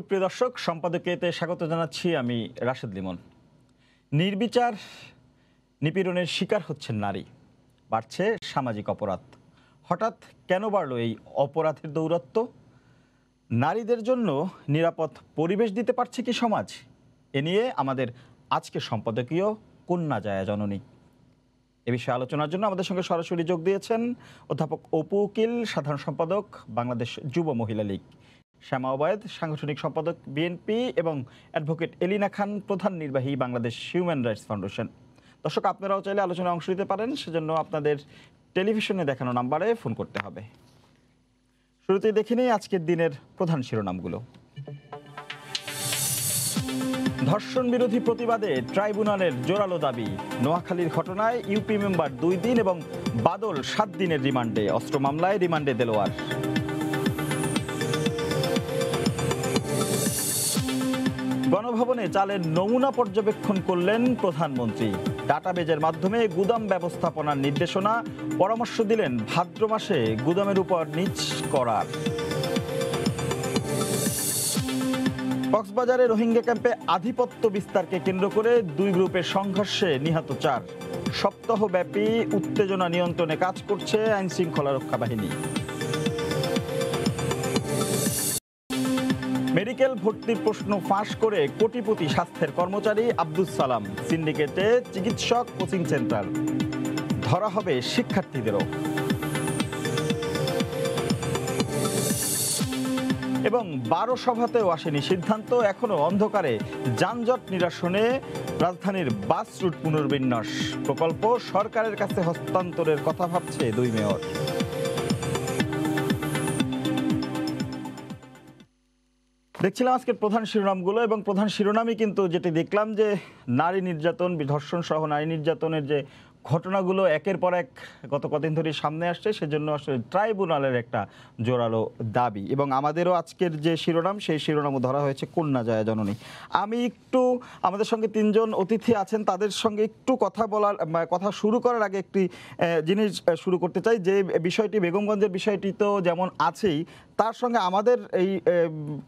সুপ্রিয় দর্শক সম্পাদকীয়তে স্বাগত জানাচ্ছি আমি রাশেদ লিমন। নির্বিচার নিপীড়নের শিকার হচ্ছেন নারী। বাড়ছে সামাজিক অপরাধ। হঠাৎ কেন বাড়ল এই অপরাধের দৌরত্ব? নারীদের জন্য নিরাপদ পরিবেশ দিতে পারছে কি সমাজ? এ নিয়ে আমাদের আজকের সম্পাদকীয় কন্যা জায়া জননী। এ বিষয়ে আলোচনার জন্য আমাদের সঙ্গে সরাসরি যোগ দিয়েছেন অধ্যাপক অপু উকিল, সাধারণ সম্পাদক, বাংলাদেশ যুব মহিলা লীগ। শ্যামা ওবায়দ, সাংগঠনিক সম্পাদক বিএনপি এবং অ্যাডভোকেট এলিনা খান, প্রধান নির্বাহী বাংলাদেশ হিউম্যান রাইটস ফাউন্ডেশন দর্শক, আপনারাও চাইলে আলোচনায় অংশ নিতে পারেন, সেজন্য আপনাদের টেলিভিশনে দেখানো নাম্বারে ফোন করতে হবে। শুরুতেই দেখে নিই আজকের দিনের প্রধান শিরোনামগুলো। ধর্ষণ বিরোধী প্রতিবাদে ট্রাইব্যুনালের জোরালো দাবি। নোয়াখালীর ঘটনায় ইউপি মেম্বার দুই দিন এবং বাদল সাত দিনের রিমান্ডে। অস্ত্র মামলায় রিমান্ডে দেলোয়ার। গণভবনে চালের নমুনা পর্যবেক্ষণ করলেন প্রধানমন্ত্রী। ডাটাবেজের মাধ্যমে গুদাম ব্যবস্থাপনার নির্দেশনা পরামর্শ দিলেন ভাদ্র মাসে গুদামের উপর নিচ করার। কক্সবাজারে রোহিঙ্গা ক্যাম্পে আধিপত্য বিস্তারকে কেন্দ্র করে দুই গ্রুপের সংঘর্ষে নিহত চার। সপ্তাহব্যাপী উত্তেজনা নিয়ন্ত্রণে কাজ করছে আইনশৃঙ্খলা রক্ষা বাহিনী মেডিকেল ভর্তির প্রশ্ন ফাঁস করে কোটিপতি স্বাস্থ্যের কর্মচারী আব্দুল সালাম। সিন্ডিকেটে চিকিৎসক কোচিং সেন্টার। ধরা হবে শিক্ষার্থীদেরও। এবং বারো সভাতেও আসেনি সিদ্ধান্ত, এখনও অন্ধকারে। যানজট নিরসনে রাজধানীর বাস রুট পুনর্বিন্যাস প্রকল্প সরকারের কাছে হস্তান্তরের কথা ভাবছে দুই মেয়র। দেখছিলাম আজকের প্রধান শিরোনামগুলো এবং প্রধান শিরোনামই কিন্তু যেটি দেখলাম যে নারী নির্যাতন ধর্ষণ সহ নারী নির্যাতনের যে ঘটনাগুলো একের পর এক গত কদিন ধরে সামনে আসছে, সেজন্য আসলে ট্রাইব্যুনালের একটা জোরালো দাবি। এবং আমাদেরও আজকের যে শিরোনাম, সেই শিরোনামও ধরা হয়েছে কন্যা জয়া জননী। আমি একটু আমাদের সঙ্গে তিনজন অতিথি আছেন, তাদের সঙ্গে একটু কথা বলার কথা শুরু করার আগে একটি জিনিস শুরু করতে চাই। যে বিষয়টি, বেগমগঞ্জের বিষয়টি তো যেমন আছেই, তার সঙ্গে আমাদের এই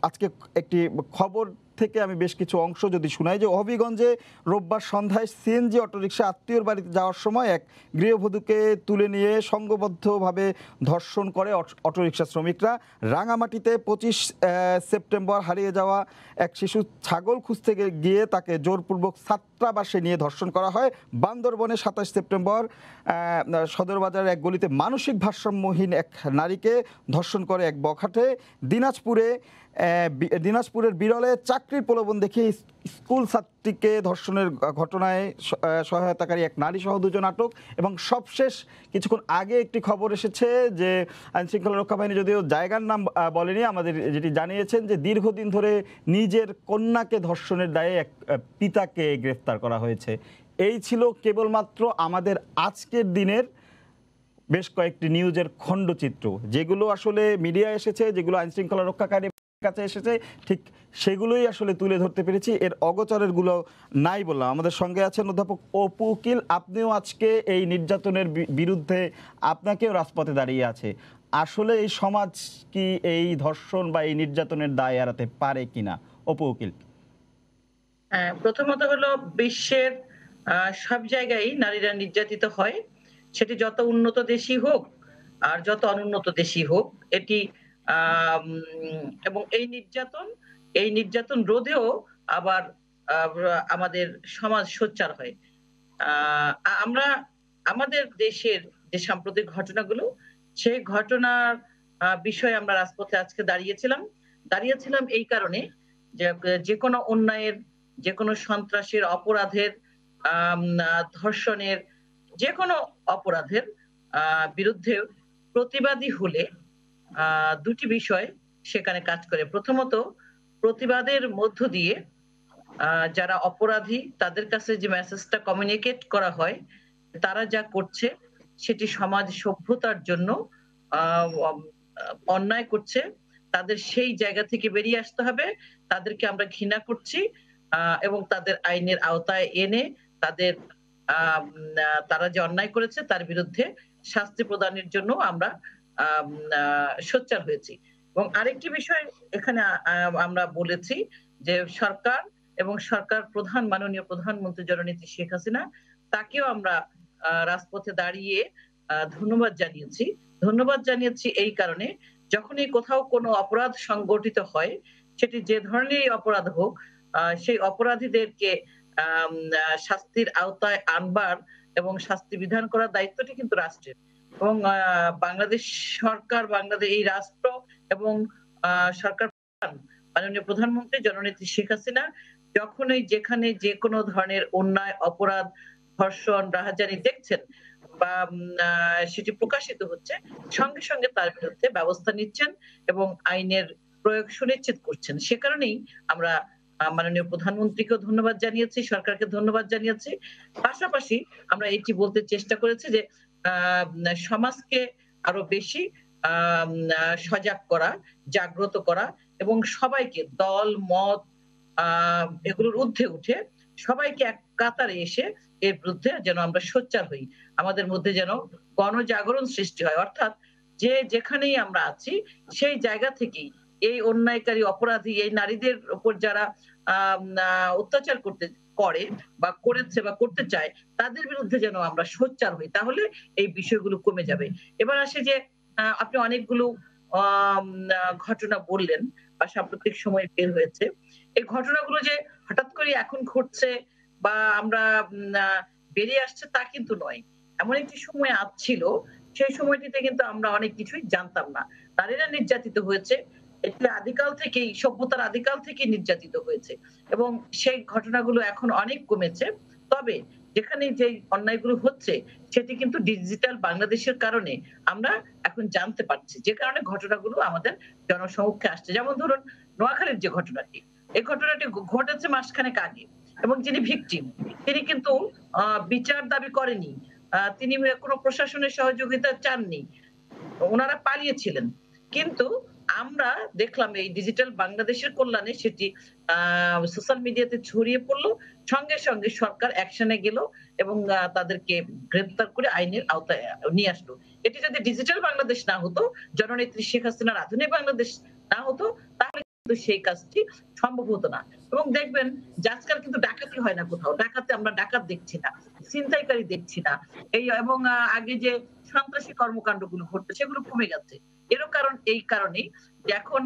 আজকে একটি খবর থেকে আমি বেশ কিছু অংশ যদি শোনাই যে হবিগঞ্জে রোববার সন্ধ্যায় সিএনজি অটোরিকশা আত্মীয়র বাড়িতে যাওয়ার সময় এক গৃহবধূকে তুলে নিয়ে সংঘবদ্ধভাবে ধর্ষণ করে অটোরিকশা শ্রমিকরা। রাঙামাটিতে পঁচিশ সেপ্টেম্বর হারিয়ে যাওয়া এক শিশু ছাগল খুঁজতে গিয়ে তাকে জোরপূর্বক ছাত্রাবাসে নিয়ে ধর্ষণ করা হয়। বান্দরবনে সাতাশ সেপ্টেম্বর সদরবাজারের এক গলিতে মানসিক ভারসাম্যহীন এক নারীকে ধর্ষণ করে এক বখাটে। দিনাজপুরে দিনাজপুরের বিরলে চাকরির প্রলোভন দেখে স্কুল ছাত্রীকে ধর্ষণের ঘটনায় সহায়তাকারী এক নারী সহ দুজন আটক এবং সবশেষ কিছুক্ষণ আগে একটি খবর এসেছে যে আইন শৃঙ্খলা রক্ষা বাহিনী যদিও জায়গার নাম বলেনি, আমাদের যেটি জানিয়েছেন যে দীর্ঘদিন ধরে নিজের কন্যাকে ধর্ষণের দায়ে এক পিতাকে গ্রেফতার করা হয়েছে। এই ছিল কেবলমাত্র আমাদের আজকের দিনের বেশ কয়েকটি নিউজের খণ্ডচিত্র, যেগুলো আসলে মিডিয়া এসেছে, যেগুলো আইন শৃঙ্খলা রক্ষাকারী কাছে এসেছে ঠিক সেগুলোই আসলে তুলে ধরতে পেরেছি। এর অগচরেরগুলো নাই বললাম। আমাদের সঙ্গে আছেন অধ্যাপক অপু আপনিও আজকে এই নির্যাতনের বিরুদ্ধে আপনাকেও রাজপথে দাঁড়িয়ে আছে। আসলে এই সমাজ কি এই ধর্ষণ বা এই নির্যাতনের দায় এড়াতে পারে কিনা? অপু উকিল। হ্যাঁ, প্রথমত হলো বিশ্বের সব জায়গায় নারীরা নির্যাতিত হয়। সেটি যত উন্নত দেশই হোক আর যত অনুন্নত দেশই হোক এটি এবং এই নির্যাতন এই নির্যাতন রোধেও আবার আমাদের সমাজ সোচ্চার হয়। আমরা, আমাদের দেশের যে সাম্প্রতিক ঘটনাগুলো, সেই ঘটনার বিষয়ে আমরা রাজপথে আজকে দাঁড়িয়েছিলাম। দাঁড়িয়েছিলাম এই কারণে যে কোনো অন্যায়ের, যে কোনো সন্ত্রাসের অপরাধের ধর্ষণের যে কোনো অপরাধের বিরুদ্ধে প্রতিবাদী হলে দুটি বিষয় সেখানে কাজ করে। প্রথমত, প্রতিবাদের মধ্য দিয়ে যারা অপরাধী, তাদের কাছে যে মেসেজটা কমিউনিকেট করা হয়, তারা যা করছে, সেটি সমাজ সভ্যতার জন্য অন্যায় করছে। তাদের সেই জায়গা থেকে বেরিয়ে আসতে হবে। তাদেরকে আমরা ঘৃণা করছি এবং তাদের আইনের আওতায় এনে তাদের তারা যে অন্যায় করেছে, তার বিরুদ্ধে শাস্তি প্রদানের জন্য আমরা সোচ্চার হয়েছি। এবং আরেকটি বিষয় এখানে আমরা বলেছি যে সরকার এবং সরকার প্রধান, মাননীয় প্রধানমন্ত্রী জননেত্রী শেখ হাসিনা, তাকেও আমরা রাজপথে দাঁড়িয়ে ধন্যবাদ জানিয়েছি। ধন্যবাদ জানিয়েছি এই কারণে যখনই কোথাও কোনো অপরাধ সংগঠিত হয়, সেটি যে ধরনেরই অপরাধ হোক সেই অপরাধীদেরকে শাস্তির আওতায় আনবার এবং শাস্তি বিধান করার দায়িত্বটি কিন্তু রাষ্ট্রের। এবং বাংলাদেশ সরকার, বাংলাদেশ, এই রাষ্ট্র এবং সরকার মাননীয় প্রধানমন্ত্রী জননেত্রী শেখ হাসিনা যখনই যেখানে যে কোনো ধরনের অন্যায়, অপরাধ, ধর্ষণ রাহাজানি দেখছেন বা সেটি প্রকাশিত হচ্ছে, সঙ্গে সঙ্গে তার বিরুদ্ধে ব্যবস্থা নিচ্ছেন এবং আইনের প্রয়োগ সুনিশ্চিত করছেন। সে কারণেই আমরা মাননীয় প্রধানমন্ত্রীকেও ধন্যবাদ জানিয়েছি, সরকারকে ধন্যবাদ জানিয়েছি। পাশাপাশি আমরা এটি বলতে চেষ্টা করেছি যে সমাজকে আরও বেশি সজাগ করা, জাগ্রত করা এবং সবাইকে দল, মত এগুলোর ঊর্ধ্বে উঠে সবাইকে এক কাতারে এসে এর বিরুদ্ধে যেন আমরা সোচ্চার হই। আমাদের মধ্যে যেন গণজাগরণ সৃষ্টি হয়। অর্থাৎ যে যেখানেই আমরা আছি, সেই জায়গা থেকেই এই অন্যায়কারী অপরাধী, এই নারীদের উপর যারা অত্যাচার করতে করে বা করেছে বা করতে চায়, তাদের বিরুদ্ধে যেন আমরা সোচ্চার হই, তাহলে এই বিষয়গুলো কমে যাবে। এবার আসে যে আপনি অনেকগুলো ঘটনা বললেন বা সাম্প্রতিক সময় বের হয়েছে। এই ঘটনাগুলো যে হঠাৎ করে এখন ঘটছে বা আমরা বেরিয়ে আসছে তা কিন্তু নয়। এমন একটি সময় ছিল, সেই সময়টিতে কিন্তু আমরা অনেক কিছুই জানতাম না। নারীরা নির্যাতিত হয়েছে এটি আদিকাল থেকেই, সভ্যতার আদিকাল থেকেই নির্যাতিত হয়েছে এবং সেই ঘটনাগুলো এখন অনেক কমেছে। তবে যেখানে যে অন্যায়গুলো হচ্ছে, সেটি কিন্তু ডিজিটাল বাংলাদেশের কারণে আমরা এখন জানতে পারছি। যে কারণে ঘটনাগুলো আমাদের জনসমক্ষে আসছে। যেমন ধরুন, নোয়াখালীর যে ঘটনাটি, এই ঘটনাটি ঘটেছে মাসখানেক আগে এবং যিনি ভিকটিম তিনি কিন্তু বিচার দাবি করেনি। তিনি কোনো প্রশাসনের সহযোগিতা চাননি। ওনারা পালিয়েছিলেন। কিন্তু আমরা দেখলাম এই ডিজিটাল বাংলাদেশের কল্যাণে সেটি সোশ্যাল মিডিয়াতে ছড়িয়ে পড়ল। সঙ্গে সঙ্গে সরকার অ্যাকশনে গেল এবং তাদেরকে গ্রেপ্তার করে আইনের আওতায় নিয়ে আসলো। এটি যদি ডিজিটাল বাংলাদেশ না হতো, জননেত্রী শেখ হাসিনার আধুনিক বাংলাদেশ না হতো, তাহলে কিন্তু সেই কাজটি সম্ভব হতো না। এবং দেখবেন যে আজকাল কিন্তু ডাকাতি হয় না কোথাও। ডাকাতে আমরা ডাকাত দেখছি না, ছিনতাইকারী দেখছি না। এই এবং আগে যে সন্ত্রাসী কর্মকাণ্ডগুলো ঘটতো, সেগুলো কমে গেছে। এরও কারণ, এই কারণেই এখন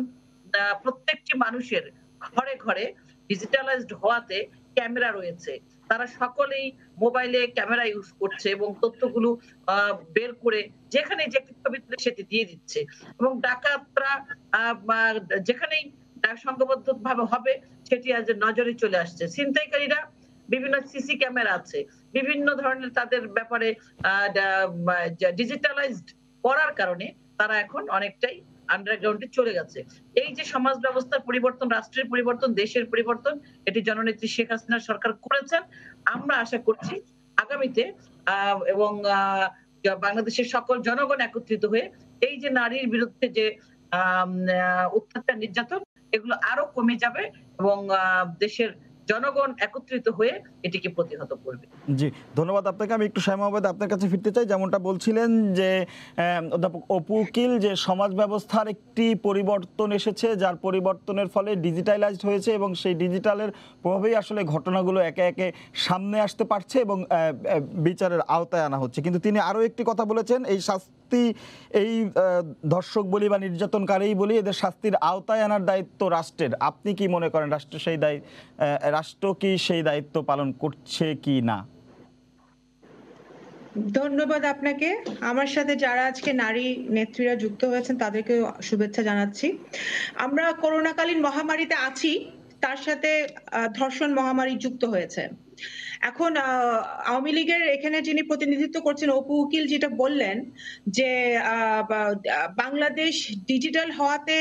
প্রত্যেকটি মানুষের ঘরে ঘরে ডিজিটালাইজড হওয়াতে ক্যামেরা রয়েছে। তারা সকলেই মোবাইলে ক্যামেরা ইউজ করছে এবং তথ্যগুলো বের করে যেখানে যে ছবি তুলে সেটি দিয়ে দিচ্ছে। এবং ডাকাতরা যেখানেই সংঘবদ্ধ ভাবে হবে, সেটি আজ নজরে চলে আসছে। ছিনতাইকারীরা বিভিন্ন সিসি ক্যামেরা আছে। বিভিন্ন ধরনের তাদের ব্যাপারে ডিজিটালাইজড করার কারণে তারা এখন অনেকটাই আন্ডারগ্রাউন্ডে চলে গেছে। এই যে সমাজ ব্যবস্থার পরিবর্তন, রাষ্ট্রের পরিবর্তন, দেশের পরিবর্তন, এটি জননেত্রী শেখ হাসিনা সরকার করেছেন। আমরা আশা করছি আগামীতে এবং বাংলাদেশের সকল জনগণ একত্রিত হয়ে এই যে নারীর বিরুদ্ধে যে অত্যাচার, নির্যাতন, এগুলো আরও কমে যাবে এবং দেশের জনগণ একত্রিত হয়ে এটিকে প্রতিহত করবে। জি, ধন্যবাদ আপনাকে। আমি একটু শ্যাম আহমেদ আপনার কাছে ফিরতে চাই। যেমনটা বলছিলেন যে অধ্যাপক অপু উকিল যে সমাজ ব্যবস্থার একটি পরিবর্তন এসেছে, যার পরিবর্তনের ফলে ডিজিটালাইজড হয়েছে এবং সেই ডিজিটালের প্রভাবেই আসলে ঘটনাগুলো একে একে সামনে আসতে পারছে এবং বিচারের আওতায় আনা হচ্ছে। কিন্তু তিনি আরও একটি কথা বলেছেন, এই শাস্তি, এই ধর্ষক বলি বা নির্যাতনকারী বলি, এদের শাস্তির আওতায় আনার দায়িত্ব রাষ্ট্রের। আপনি কি মনে করেন রাষ্ট্র সেই দায় রাষ্ট্র কি সেই দায়িত্ব পালন করছে কি না? ধন্যবাদ আপনাকে। আমার সাথে যারা আজকে নারী নেত্রীরা যুক্ত হয়েছেন তাদেরকে শুভেচ্ছা জানাচ্ছি। আমরা করোনাকালীন মহামারীতে আছি, তার সাথে ধর্ষণ মহামারী যুক্ত হয়েছে। এখন আওয়ামী লীগের এখানে যিনি প্রতিনিধিত্ব করছেন, অপু উকিল যেটা বললেন যে বাংলাদেশ ডিজিটাল হওয়াতে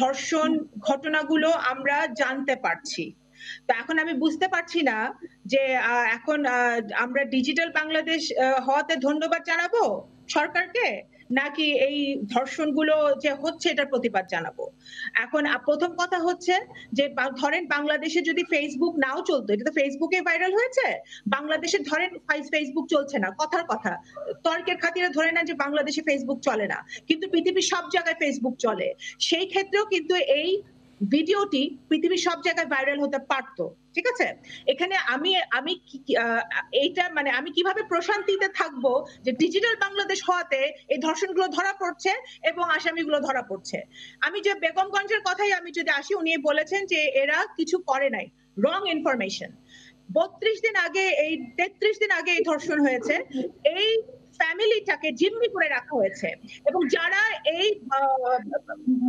ধর্ষণ ঘটনাগুলো আমরা জানতে পারছি। তো এখন আমি বুঝতে পারছি না যে এখন আমরা ডিজিটাল বাংলাদেশ হওয়াতে ধন্যবাদ জানাব সরকারকে? নাকি এই ধর্ষণগুলো যে হচ্ছে এটার প্রতিবাদ জানাব? এখন প্রথম কথা হচ্ছে যে ধরেন বাংলাদেশে যদি ফেসবুক নাও চলতো, এটা তো ফেসবুকে ভাইরাল হয়েছে? বাংলাদেশে ধরেন ফেসবুক চলছে না, কথার কথা। তর্কের খাতিরে ধরে না যে বাংলাদেশে ফেসবুক চলে না, কিন্তু পৃথিবীর সব জায়গায় ফেসবুক চলে। সেই ক্ষেত্রেও কিন্তু এই ভিডিওটি পৃথিবীর সব জায়গায় ভাইরাল হতে পারতো। ঠিক আছে? এখানে আমি আমি এইটা মানে আমি কীভাবে প্রশান্তিতে থাকব যে ডিজিটাল বাংলাদেশ হওয়াতে এই ধর্ষণগুলো ধরা পড়ছে এবং আসামিগুলো ধরা পড়ছে। আমি যে বেগমগঞ্জের কথাই আমি যদি আসি, উনি বলেছেন যে এরা কিছু করে নাই। রং ইনফরমেশন বত্রিশ দিন আগে, এই তেত্রিশ দিন আগে এই ধর্ষণ হয়েছে। এই ফ্যামিলিটাকে জিম্মি করে রাখা হয়েছে। এবং যারা এই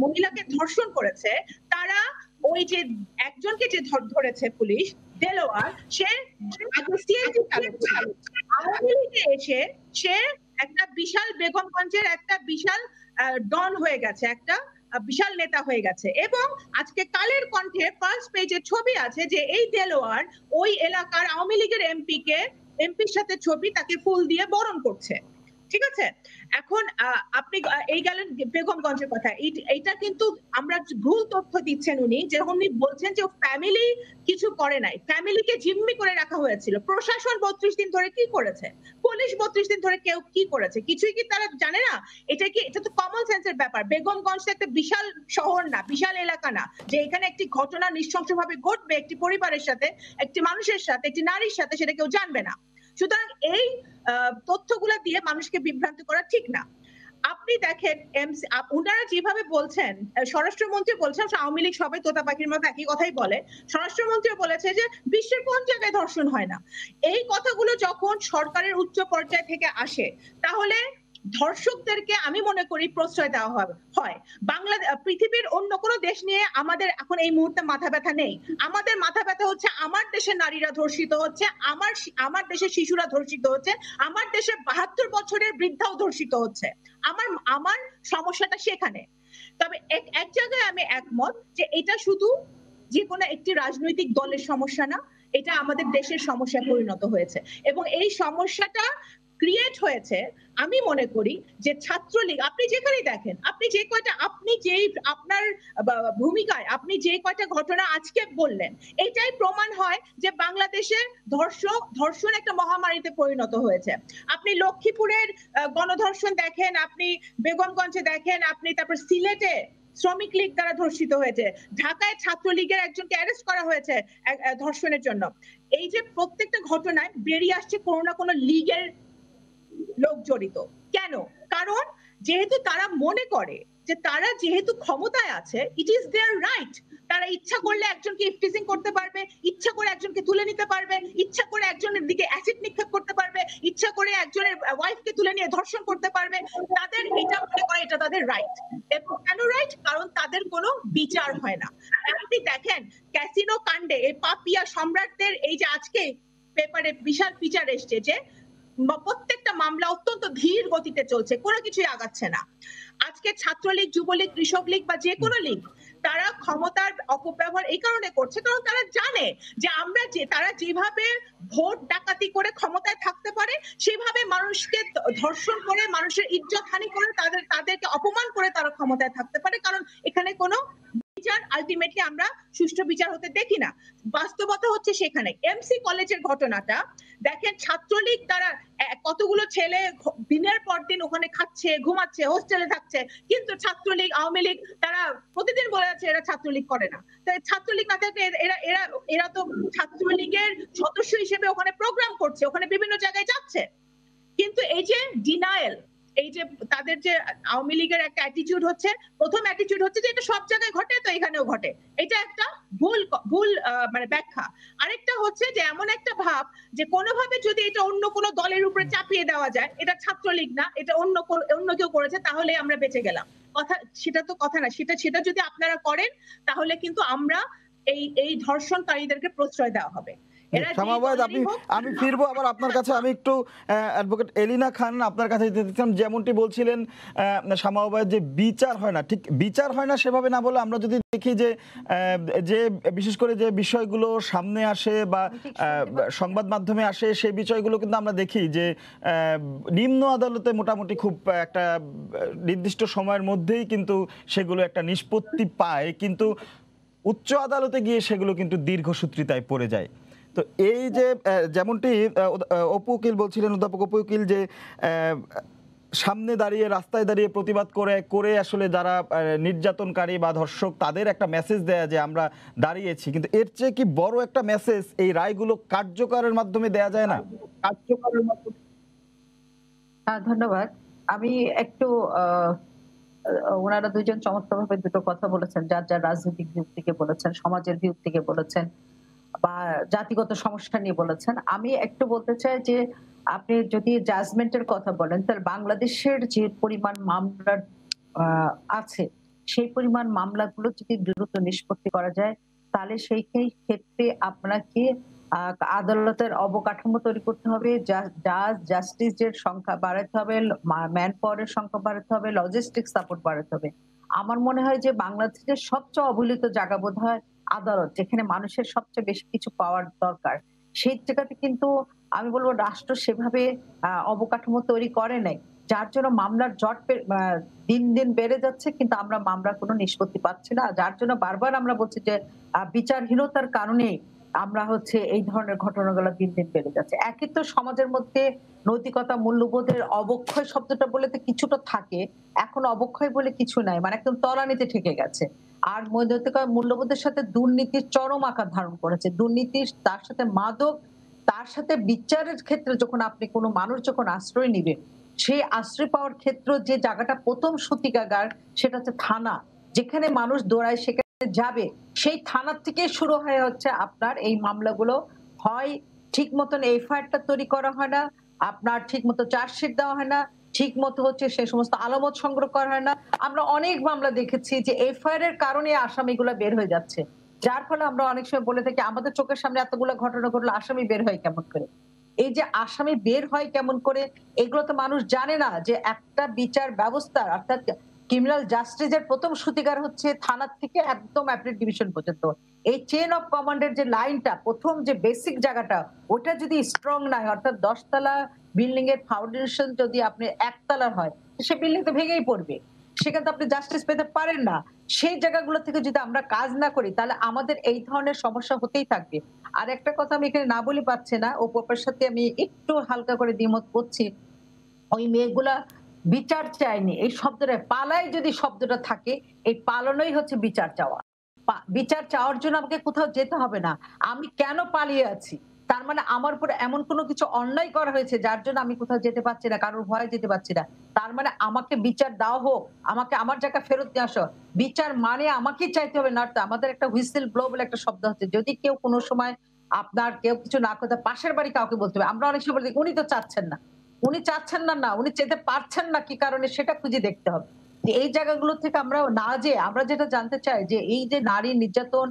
মহিলাকে ধর্ষণ করেছে, তারা ওই যে একজনকে যে ধরেছে পুলিশ দেলোয়ার সে আগে সিএনজি চালক ছিল। আওয়ামী লীগে এসে সে একটা বিশাল বেগমগঞ্জের একটা বিশাল ডন হয়ে গেছে একটা বিশাল নেতা হয়ে গেছে এবং আজকে কালের কণ্ঠে ফার্স্ট পেজে ছবি আছে যে এই দেলোয়ার ওই এলাকার আওয়ামী লীগের এমপি কে এমপির সাথে ছবি তাকে ফুল দিয়ে বরণ করছে ঠিক আছে? এখন আপনি এই গেলেন বেগমগঞ্জের কথা এইটা কিন্তু আমরা ভুল তথ্য দিচ্ছেন উনি, যে উনি বলছেন যে ফ্যামিলি কিছু করে নাই। ফ্যামিলিকে জিম্মি করে রাখা হয়েছিল। প্রশাসন বত্রিশ দিন ধরে কি করেছে? পুলিশ বত্রিশ দিন ধরে কেউ কি করেছে? কিছুই কি তারা জানে না? এটা কি, এটা তো কমন সেন্সের ব্যাপার। বেগমগঞ্জ একটা বিশাল শহর না, বিশাল এলাকা না, যে এখানে একটি ঘটনা নৃশংসভাবে ঘটবে, একটি পরিবারের সাথে, একটি মানুষের সাথে, একটি নারীর সাথে, সেটা কেউ জানবে না। সুতরাং এই তথ্যগুলো দিয়ে মানুষকে বিভ্রান্ত করা ঠিক না। আপনি দেখেন ওনারা যেভাবে বলছেন স্বরাষ্ট্রমন্ত্রী বলছেন, আওয়ামী লীগ সবাই তোতা পাখির মতো একই কথাই বলে, স্বরাষ্ট্রমন্ত্রী বলেছে যে, বিশ্বের কোন জায়গায় ধর্ষণ হয় না। এই কথাগুলো যখন সরকারের উচ্চ পর্যায় থেকে আসে, তাহলে ধর্ষকদেরকে আমি মনে করি প্রশ্রয় দেওয়া হবে হয়। বাংলা পৃথিবীর অন্য কোনো দেশ নিয়ে আমাদের এখন এই মুহূর্তে মাথা ব্যথা নেই। আমাদের মাথা ব্যথা হচ্ছে আমার দেশের নারীরা ধর্ষিত হচ্ছে, আমার আমার দেশের শিশুরা ধর্ষিত হচ্ছে, আমার দেশের বাহাত্তর বছরের বৃদ্ধাও ধর্ষিত হচ্ছে। আমার আমার সমস্যাটা সেখানে। তবে এক এক জায়গায় আমি একমত যে এটা শুধু যে কোনো একটি রাজনৈতিক দলের সমস্যা না, এটা আমাদের দেশের সমস্যায় পরিণত হয়েছে। এবং এই সমস্যাটা ক্রিয়েট হয়েছে, আমি মনে করি যে ছাত্রলীগ, আপনি যেখানেই দেখেন, আপনি যে কয়টা, আপনি যেই আপনার ভূমিকায়, আপনি যে কয়টা ঘটনা আজকে বললেন এটাই প্রমাণ হয় যে বাংলাদেশে ধর্ষণ ধর্ষণ একটা মহামারীতে পরিণত হয়েছে। আপনি লক্ষ্মীপুরের গণধর্ষণ দেখেন, আপনি বেগমগঞ্জে দেখেন, আপনি তারপর সিলেটে শ্রমিক লীগ দ্বারা ধর্ষিত হয়েছে, ঢাকায় ছাত্রলীগের একজনকে অ্যারেস্ট করা হয়েছে ধর্ষণের জন্য। এই যে প্রত্যেকটা ঘটনায় বেরিয়ে আসছে কোনো না কোনো লীগের লোক জড়িত। কেন? কারণ যেহেতু তারা মনে করে যে তারা যেহেতু ক্ষমতায় আছে ইট ইজ দেয়ার রাইট তারা ইচ্ছা করলে একজনকে ইফটিজিং করতে পারবে, ইচ্ছা করে একজনকে তুলে নিতে পারবে, ইচ্ছা করে একজনের দিকে অ্যাসিড নিক্ষেপ করতে পারবে, ইচ্ছা করে একজনের ওয়াইফকে তুলে নিয়ে ধর্ষণ করতে পারবে। তাদের এটা মনে করে, এটা তাদের রাইট এবং কেন রাইট কারণ তাদের কোনো বিচার হয় না। আপনি দেখেন ক্যাসিনো কাণ্ডে এই পাপিয়া সম্রাটদের এই যে আজকে পেপারে বিশাল বিচার এসছে যে প্রত্যেকটা মামলা অত্যন্ত ধীর গতিতে চলছে, কোনো কিছুই আগাচ্ছে না। আজকে ছাত্রলীগ, যুবলীগ, কৃষক লীগ বা যে কোনো লীগ, তারা ক্ষমতার অপব্যবহার এই কারণে করছে কারণ তারা জানে যে আমরা যে, তারা যেভাবে ভোট ডাকাতি করে ক্ষমতায় থাকতে পারে, সেভাবে মানুষকে ধর্ষণ করে, মানুষের ইজ্জত হানি করে, তাদের, তাদেরকে অপমান করে তারা ক্ষমতায় থাকতে পারে, কারণ এখানে কোনো বিচার আলটিমেটলি আমরা সুষ্ঠু বিচার হতে দেখি না। বাস্তবতা হচ্ছে সেখানে। এমসি কলেজের ঘটনাটা, দেখেন ছাত্রলীগ তারা কতগুলো ছেলে দিনের পর দিন ওখানে খাচ্ছে, ঘুমাচ্ছে হোস্টেলে থাকছে, কিন্তু ছাত্রলীগ, আওয়ামী লীগ তারা প্রতিদিন বলে যাচ্ছে এরা ছাত্রলীগ করে না। তাই ছাত্রলীগ না থাকলে এরা- এরা এরা তো ছাত্রলীগের সদস্য হিসেবে ওখানে প্রোগ্রাম করছে, ওখানে বিভিন্ন জায়গায় যাচ্ছে। কিন্তু এই যে ডিনায়েল এই যে তাদের যে আওয়ামী লীগের একটা অ্যাটিটিউড হচ্ছে, প্রথম অ্যাটিটিউড হচ্ছে যে এটা সব জায়গায় ঘটে, তো এখানেও ঘটে। এটা একটা ভুল ভুল মানে ব্যাখ্যা। আরেকটা হচ্ছে যে এমন একটা ভাব যে কোনোভাবে যদি এটা অন্য কোনো দলের উপরে চাপিয়ে দেওয়া যায়, এটা ছাত্রলীগ না, এটা অন্য অন্য কেউ করেছে, তাহলে আমরা বেঁচে গেলাম। কথা, সেটা তো কথা না, সেটা সেটা যদি আপনারা করেন, তাহলে কিন্তু আমরা এই এই ধর্ষণকারীদেরকে প্রশ্রয় দেওয়া হবে। এরা যে সামাবাদ দলেরই আপনি আমি ফিরবো আবার আপনার কাছে আমি একটু অ্যাডভোকেট এলিনা খান আপনার কাছে যেমনটি বলছিলেন সামাবাদ যে বিচার হয় না ঠিক বিচার হয় না সেভাবে না বলে আমরা যদি দেখি যে যে বিশেষ করে যে বিষয়গুলো সামনে আসে বা সংবাদ মাধ্যমে আসে সেই বিষয়গুলো কিন্তু আমরা দেখি যে নিম্ন আদালতে মোটামুটি খুব একটা নির্দিষ্ট সময়ের মধ্যেই কিন্তু সেগুলো একটা নিষ্পত্তি পায় কিন্তু উচ্চ আদালতে গিয়ে সেগুলো কিন্তু দীর্ঘসূত্রিতায় পড়ে যায়। তো এই যে যেমনটি অপু উকিল বলছিলেন, অধ্যাপক অপু উকিল যে সামনে দাঁড়িয়ে, রাস্তায় দাঁড়িয়ে প্রতিবাদ করে করে আসলে যারা নির্যাতনকারী বা ধর্ষক, তাদের একটা মেসেজ দেয়া যে, আমরা দাঁড়িয়েছি। কিন্তু এর চেয়ে কি বড় একটা মেসেজ এই রায়গুলো কার্যকরের মাধ্যমে দেয়া যায় না? কার্যকরের মাধ্যমে হ্যাঁ ধন্যবাদ। আমি একটু ওনারা দুইজন চমৎকারভাবে দুটো কথা বলেছেন। যার যার রাজনৈতিক দিক থেকে বলেছেন, সমাজের দিক থেকে বলেছেন। বা জাতিগত সমস্যা নিয়ে বলেছেন। আমি একটু বলতে চাই যে, আপনি যদি জাজমেন্টের কথা বলেন, তাহলে বাংলাদেশের যে পরিমাণ মামলার আছে, সেই পরিমাণ মামলাগুলো যদি দ্রুত নিষ্পত্তি করা যায়, তাহলে সেই ক্ষেত্রে আপনাকে আদালতের অবকাঠামো তৈরি করতে হবে। জাজ, জাস্টিসের সংখ্যা বাড়াতে হবে ম্যান পাওয়ারের সংখ্যা বাড়াতে হবে লজিস্টিক সাপোর্ট বাড়াতে হবে। আমার মনে হয় যে বাংলাদেশের সবচেয়ে অবহেলিত জায়গা বোধ হয় আদালত, যেখানে মানুষের সবচেয়ে বেশি কিছু পাওয়ার দরকার, সেই জায়গাতে কিন্তু আমি বলব রাষ্ট্র সেভাবে অবকাঠামো তৈরি করে নাই। যার জন্য মামলার জট দিন দিন বেড়ে যাচ্ছে, কিন্তু আমরা মামলার কোনো নিষ্পত্তি পাচ্ছি না। যার জন্য বারবার আমরা বলছি যে বিচারহীনতার কারণে আমরা হচ্ছে এই ধরনের ঘটনাগুলো দিন দিন বেড়ে যাচ্ছে। একই তো সমাজের মধ্যে নৈতিকতা, মূল্যবোধের অবক্ষয় শব্দটা বলে তো কিছুটা থাকে, এখন অবক্ষয় বলে কিছু নাই মানে একদম তলানিতে ঠেকে গেছে। আর নৈতিকতা মূল্যবোধের সাথে দুর্নীতির চরম আকার ধারণ করেছে। দুর্নীতির তার সাথে মাদক, তার সাথে বিচারের ক্ষেত্রে যখন আপনি কোনো মানুষ যখন আশ্রয় নিবে সেই আশ্রয় পাওয়ার ক্ষেত্র যে জায়গাটা প্রথম সূতিকাগার সেটা হচ্ছে থানা। যেখানে মানুষ দৌড়ায় সেখানে যাবে। সেই থানার থেকে শুরু হয়ে হচ্ছে আপনার এই মামলাগুলো। হয় ঠিক মতন এফআইআরটা তৈরি করা হয় না, আপনার ঠিক মতো চার্জশিট দেওয়া হয় না ঠিক মতো হচ্ছে সে সমস্ত আলামত সংগ্রহ করা হয় না। আমরা অনেক মামলা দেখেছি যে এফআইআর এর কারণে আসামিগুলো বের হয়ে যাচ্ছে। যার ফলে আমরা অনেক সময় বলে থাকি, আমাদের চোখের সামনে এতগুলো ঘটনা ঘটলো আসামি বের হয় কেমন করে? এই যে আসামি বের হয় কেমন করে, এগুলো তো মানুষ জানে না যে একটা বিচার ব্যবস্থা অর্থাৎ ক্রিমিনাল জাস্টিসের প্রথম সুতিকার হচ্ছে থানার থেকে একদম অ্যাপিল ডিভিশন পর্যন্ত। এই চেন অফ কমান্ডের যে লাইনটা প্রথম যে বেসিক জায়গাটা, ওটা যদি স্ট্রং না হয়, অর্থাৎ দশতলা বিল্ডিং এর ফাউন্ডেশন যদি আপনি একতলার হয়, সে বিল্ডিং তো ভেঙেই পড়বে। সেখানে তো আপনি জাস্টিস পেতে পারেন না। সেই জায়গাগুলো থেকে যদি আমরা কাজ না করি, তাহলে আমাদের এই ধরনের সমস্যা হতেই থাকবে। আর একটা কথা আমি এখানে না বলে পাচ্ছে না, ও পাপার সাথে আমি একটু হালকা করে দ্বিমত করছি। ওই মেয়েগুলা বিচার চায়নি। এই শব্দটা, পালাই যদি শব্দটা থাকে, এই পালনই হচ্ছে বিচার চাওয়া। বিচার চাওয়ার জন্য আমাকে কোথাও যেতে হবে না। আমি কেন পালিয়ে আছি? তার মানে আমার উপরে এমন কোনো কিছু অন্যায় করা হয়েছে যার জন্য আমি কোথাও যেতে পারছি না, কারোর ভয়ে যেতে পারছি না। তার মানে আমাকে বিচার দাও হোক, আমাকে আমার জায়গা ফেরত দিয়ে আসো। বিচার মানে আমাকেই চাইতে হবে না আমাদের একটা হুইসেল ব্লো বলে একটা শব্দ হচ্ছে। যদি কেউ কোনো সময় আপনার কেউ কিছু না করতে, পাশের বাড়ি কাউকে বলতে হবে, আমরা অনেক সময় বলি, উনি তো চাচ্ছেন না। উনি চাচ্ছেন না না, উনি যেতে পারছেন না, কি কারণে সেটা খুঁজে দেখতে হবে। এই জায়গাগুলো থেকে আমরা না যে, আমরা যেটা জানতে চাই যে, এই যে নারী নির্যাতন,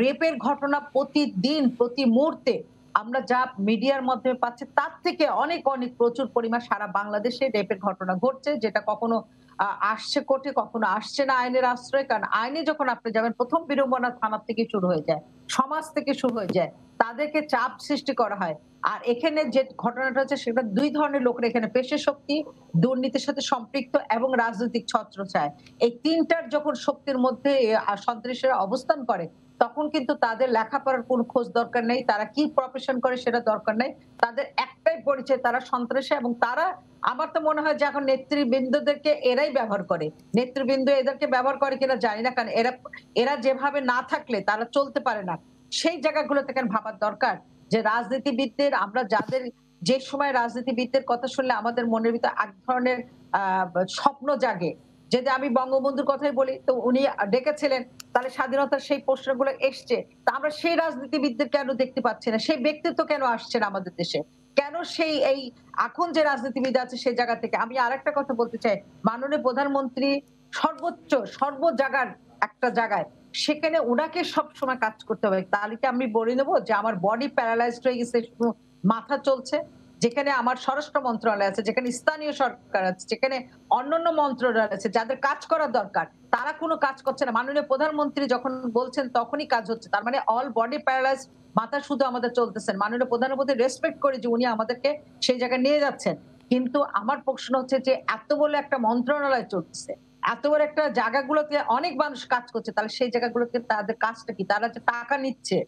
রেপের ঘটনা প্রতিদিন, প্রতি মুহূর্তে আমরা যা মিডিয়ার মাধ্যমে পাচ্ছি, তার থেকে অনেক অনেক প্রচুর পরিমাণ সারা বাংলাদেশে রেপের ঘটনা ঘটছে, যেটা কখনো আসছে কোর্টে, কখনো আসছে না আইনের আশ্রয়। কারণ আইনে যখন আপনি যাবেন, প্রথম বিড়ম্বনা থানা থেকে শুরু হয়ে যায়, সমাজ থেকে শুরু হয়ে যায়, তাদেরকে চাপ সৃষ্টি করা হয়। আর এখানে যে ঘটনাটা হচ্ছে, সেটা দুই ধরনের লোকের এখানে পেশে শক্তি, দুর্নীতির সাথে সম্পৃক্ত এবং রাজনৈতিক ছত্রছায়। এই তিনটার যখন শক্তির মধ্যে সন্ত্রাসীরা অবস্থান করে তখন কিন্তু তাদের লেখাপড়ার কোনো খোঁজ দরকার নেই, তারা কি প্রফেশন করে সেটা দরকার নেই। তাদের একটাই পরিচয়, তারা সন্ত্রাসী এবং তারা আমার তো মনে হয় যে এখন নেতৃবৃন্দদেরকে এরাই ব্যবহার করে। নেতৃবৃন্দ এদেরকে ব্যবহার করে কিনা জানি না, কারণ এরা এরা যেভাবে না থাকলে তারা চলতে পারে না। সেই জায়গাগুলো থেকে ভাবার দরকার? যে রাজনীতিবিদদের, আমরা যাদের, যে সময় রাজনীতিবিদদের কথা শুনলে আমাদের মনের ভিতরে এক ধরনের স্বপ্ন জাগে। যদি আমি বঙ্গবন্ধুর কথাই বলি, তো উনি ডেকেছিলেন, তাহলে স্বাধীনতার সেই প্রশ্নগুলো এসছে। তা আমরা সেই রাজনীতিবিদদের কেন দেখতে পাচ্ছি না? সেই ব্যক্তিত্ব কেন আসছে না আমাদের দেশে? কেন সেই এই এখন যে রাজনীতিবিদ আছে সেই জায়গা থেকে? আমি আরেকটা কথা বলতে চাই। মাননীয় প্রধানমন্ত্রী সর্বোচ্চ সর্ব জায়গার একটা জায়গায়, সেখানে ওনাকে সবসময় কাজ করতে হবে। তাহলে কি আমি বলে নেব যে আমার বডি প্যারালাইজড হয়ে গেছে মাথা চলছে? যেখানে আমার স্বরাষ্ট্র মন্ত্রণালয় আছে, যেখানে স্থানীয় সরকার আছে, যেখানে অন্যান্য মন্ত্রণালয় আছে, যাদের কাজ করা দরকার, তারা কোনো কাজ করছে না। মাননীয় প্রধানমন্ত্রী যখন বলছেন তখনই কাজ হচ্ছে। তার মানে অল বডি প্যারালাইজ মাথা শুধু আমাদের চলতেছেন মাননীয় প্রধানমন্ত্রী রেসপেক্ট করে যে উনি আমাদেরকে সেই জায়গায় নিয়ে যাচ্ছেন। কিন্তু আমার প্রশ্ন হচ্ছে যে এত বড় একটা মন্ত্রণালয় চলতেছে, এত বড় একটা জায়গাগুলোতে অনেক মানুষ কাজ করছে, তাহলে সেই জায়গাগুলোতে তাদের কাজটা কি? তারা যে টাকা নিচ্ছে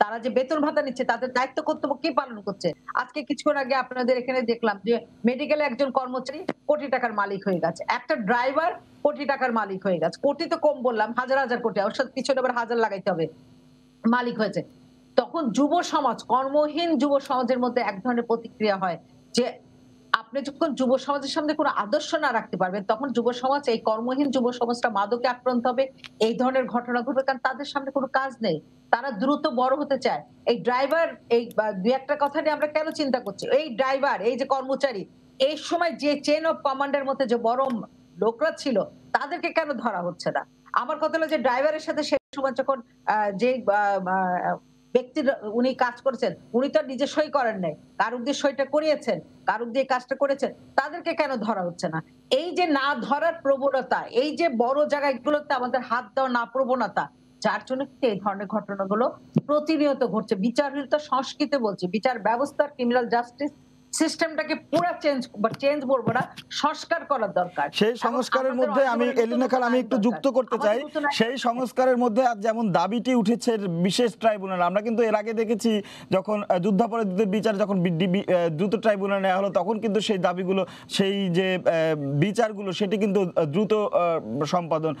তারা যে বেতন ভাতা নিচ্ছে, তাদের দায়িত্ব কর্তব্য কি পালন করছে? আজকে কিছুক্ষণ আগে আপনাদের এখানে দেখলাম যে মেডিকেলে একজন কর্মচারী কোটি টাকার মালিক হয়ে গেছে। একটা ড্রাইভার কোটি টাকার মালিক হয়ে গেছে। কোটি তো কম বললাম, হাজার হাজার কোটি অর্থাৎ পিছনে আবার হাজার লাগাইতে হবে। মালিক হয়েছে। তখন যুব সমাজ, কর্মহীন যুব সমাজের মধ্যে এক ধরনের প্রতিক্রিয়া হয় যে আপনি যখন যুব সমাজের সামনে কোনো আদর্শ না রাখতে পারবেন, তখন যুব সমাজ, এই কর্মহীন যুব সমাজটা মাদকে আক্রান্ত হবে। এই ধরনের ঘটনা ঘটবে কারণ তাদের সামনে কোনো কাজ নেই। তারা দ্রুত বড় হতে চায়। এই ড্রাইভার এই দুই একটা কথা নিয়ে আমরা কেন চিন্তা করছি? এই ড্রাইভার এই যে কর্মচারী, এই সময় যে চেন অফ কমান্ডের মধ্যে যে বড় লোকরা ছিল, তাদেরকে কেন ধরা হচ্ছে না? আমার কথা হলো যে ড্রাইভারের সাথে সেই সময় যখন যে ব্যক্তির, উনি কাজ করেছেন, উনি তো নিজে সই করেন নাই। কার দিয়ে সইটা করিয়েছেন কার দিয়ে কাজটা করেছেন, তাদেরকে কেন ধরা হচ্ছে না? এই যে না ধরার প্রবণতা, এই যে বড় জায়গাগুলোতে আমাদের হাত দেওয়া না প্রবণতা, যার জন্য কিন্তু এই ধরনের ঘটনাগুলো প্রতিনিয়ত ঘটছে? বিচারহীনতা সংস্কৃতি বলছে, বিচার ব্যবস্থা ক্রিমিনাল জাস্টিস সিস্টেমটাকে পুরো চেঞ্জ বা চেঞ্জ বলব না সংস্কার করার দরকার। সেই সংস্কারের মধ্যে আমি নতুন এলিনা খান আমি একটু যুক্ত করতে চাই। সেই সংস্কারের মধ্যে আজ যেমন দাবিটি উঠেছে বিশেষ ট্রাইব্যুনাল আমরা কিন্তু এর আগে দেখেছি যখন যুদ্ধাপরাধীদের বিচার যখন দ্রুত ট্রাইব্যুনাল নেওয়া হলো তখন কিন্তু সেই দাবিগুলো সেই যে বিচারগুলো সেটি কিন্তু দ্রুত সম্পাদন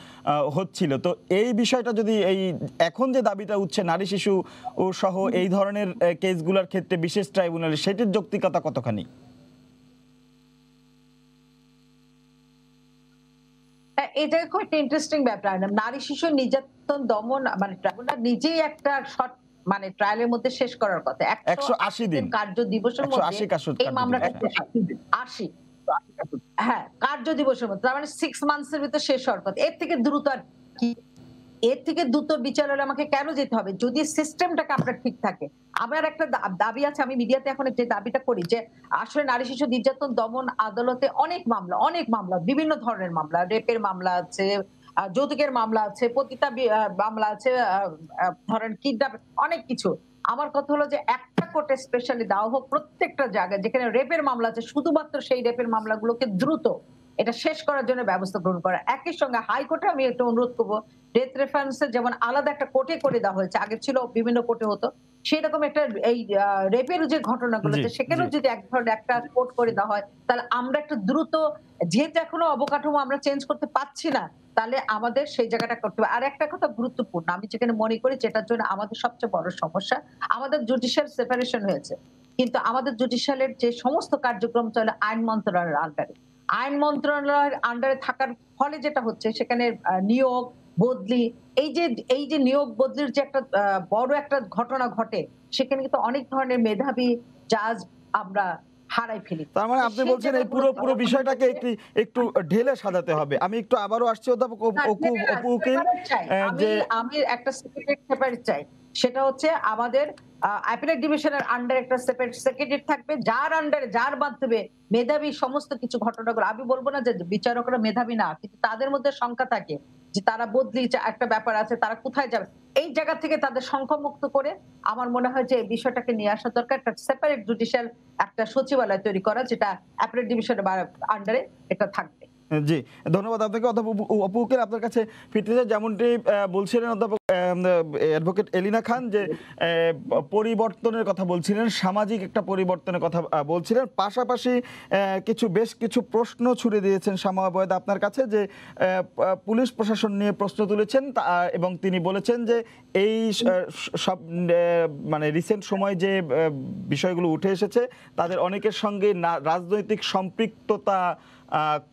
হচ্ছিল। তো এই বিষয়টা যদি এই এখন যে দাবিটা উঠছে নারী শিশু ও সহ এই ধরনের কেসগুলোর ক্ষেত্রে বিশেষ ট্রাইব্যুনালে সেটির যৌক্তিকতা কতখানি? এই জায়গায় খুব একটা ইন্টারেস্টিং ব্যাপার। নারী শিশু নির্যাতন দমন মানে ট্রাইব্যুনাল নিজেই একটা শর্ট মানে ট্রায়ালের মধ্যে শেষ করার কথা। 180 দিন। কার্য দিবসের মধ্যে আশি এই মামলাটা আশি। হ্যাঁ কার্য দিবসের মধ্যে। তার মানে সিক্স মান্থস এর ভিতরে শেষ হওয়ার কথা। এর থেকে দ্রুত আর কি এর থেকে দ্রুত বিচার হলে আমাকে কেন যেতে হবে? যদি সিস্টেমটাকে আপনার ঠিক থাকে। আমার একটা দাবি আছে, আমি মিডিয়াতে এখন যে দাবিটা করি যে, আসলে নারী শিশু নির্যাতন, দমন আদালতে অনেক মামলা অনেক মামলা, বিভিন্ন ধরনের মামলা, রেপের মামলা আছে যৌতুকের মামলা আছে, পতিতা মামলা আছে ধরেন কিডন্যাপ, অনেক কিছু। আমার কথা হলো যে, একটা কোর্টে স্পেশালি দেওয়া হোক প্রত্যেকটা জায়গায় যেখানে রেপের মামলা আছে, শুধুমাত্র সেই রেপের মামলাগুলোকে দ্রুত এটা শেষ করার জন্য ব্যবস্থা গ্রহণ করা। একই সঙ্গে হাইকোর্টে আমি একটা অনুরোধ করব ডেথ রেফারেন্সের যেমন আলাদা একটা কোর্টে করে দেওয়া হয়েছে আগে ছিল বিভিন্ন কোর্টে হতো সেরকম একটা এই রেপের যে ঘটনাগুলো সেখানেও যদি এক ধরনের একটা কোর্ট করে দেওয়া হয় তাহলে আমরা একটা দ্রুত যেহেতু এখনও অবকাঠামো আমরা চেঞ্জ করতে পারছি না তাহলে আমাদের সেই জায়গাটা করতে হবে। আর একটা কথা গুরুত্বপূর্ণ আমি যেখানে মনে করি যেটার জন্য আমাদের সবচেয়ে বড় সমস্যা আমাদের জুডিশিয়াল সেপারেশন হয়েছে। কিন্তু আমাদের জুডিশিয়ালের যে সমস্ত কার্যক্রম চলে আইন মন্ত্রণালয়ের আন্ডারে। আইন মন্ত্রণালয়ের আন্ডারে থাকার ফলে যেটা হচ্ছে সেখানে নিয়োগ বদলি এই যে এই যে নিয়োগ বদলির যে একটা বড় একটা ঘটনা ঘটে সেখানে কিন্তু অনেক ধরনের মেধাবী জাজ আমরা হারাই ফেলি। তার মানে আপনি বলছেন এই পুরো পুরো বিষয়টাকে একটু একটু ঢেলে সাজাতে হবে। আমি একটু আবারও আসছি অধ্যাপক অপু- না, অপু সেটা না, অপু উকিল separate চাই। আহ, আমি যে আমি একটা সেক্রেটারি চাই। সেটা হচ্ছে আমাদের ডিভিশনের আন্ডার একটা সেপারেট সেক্রেটারি থাকবে, যার আন্ডারে যার মাধ্যমে মেধাবী সমস্ত কিছু ঘটনাগুলো, আমি বলব না যে বিচারকরা মেধাবী না, কিন্তু তাদের মধ্যে সংখ্যা থাকে যে তারা বদলি একটা ব্যাপার আছে, তারা কোথায় যাবে? এই জায়গা থেকে তাদের সংখ্যা মুক্ত করে আমার মনে হয় যে এই বিষয়টাকে নিয়ে আসা দরকার, একটা সেপারেট জুডিশিয়াল একটা সচিবালয় তৈরি করা, যেটা অ্যাপিলেট ডিভিশনের আন্ডারে এটা থাকবে। জি। ধন্যবাদ আপনাকে। অধ্যাপক অপু- অপু আপনার কাছে ফিরতে চাই। যেমনটি বলছিলেন অধ্যাপক অ্যাডভোকেট এলিনা খান যে পরিবর্তনের কথা বলছিলেন, সামাজিক একটা পরিবর্তনের কথা বলছিলেন। পাশাপাশি কিছু, বেশ কিছু প্রশ্ন ছুড়ে দিয়েছেন শামা বয়েদ আপনার কাছে যে পুলিশ প্রশাসন নিয়ে প্রশ্ন তুলেছেন এবং তিনি বলেছেন যে, এই সব মানে রিসেন্ট সময় যে বিষয়গুলো উঠে এসেছে, তাদের অনেকের সঙ্গে রাজনৈতিক সম্পৃক্ততা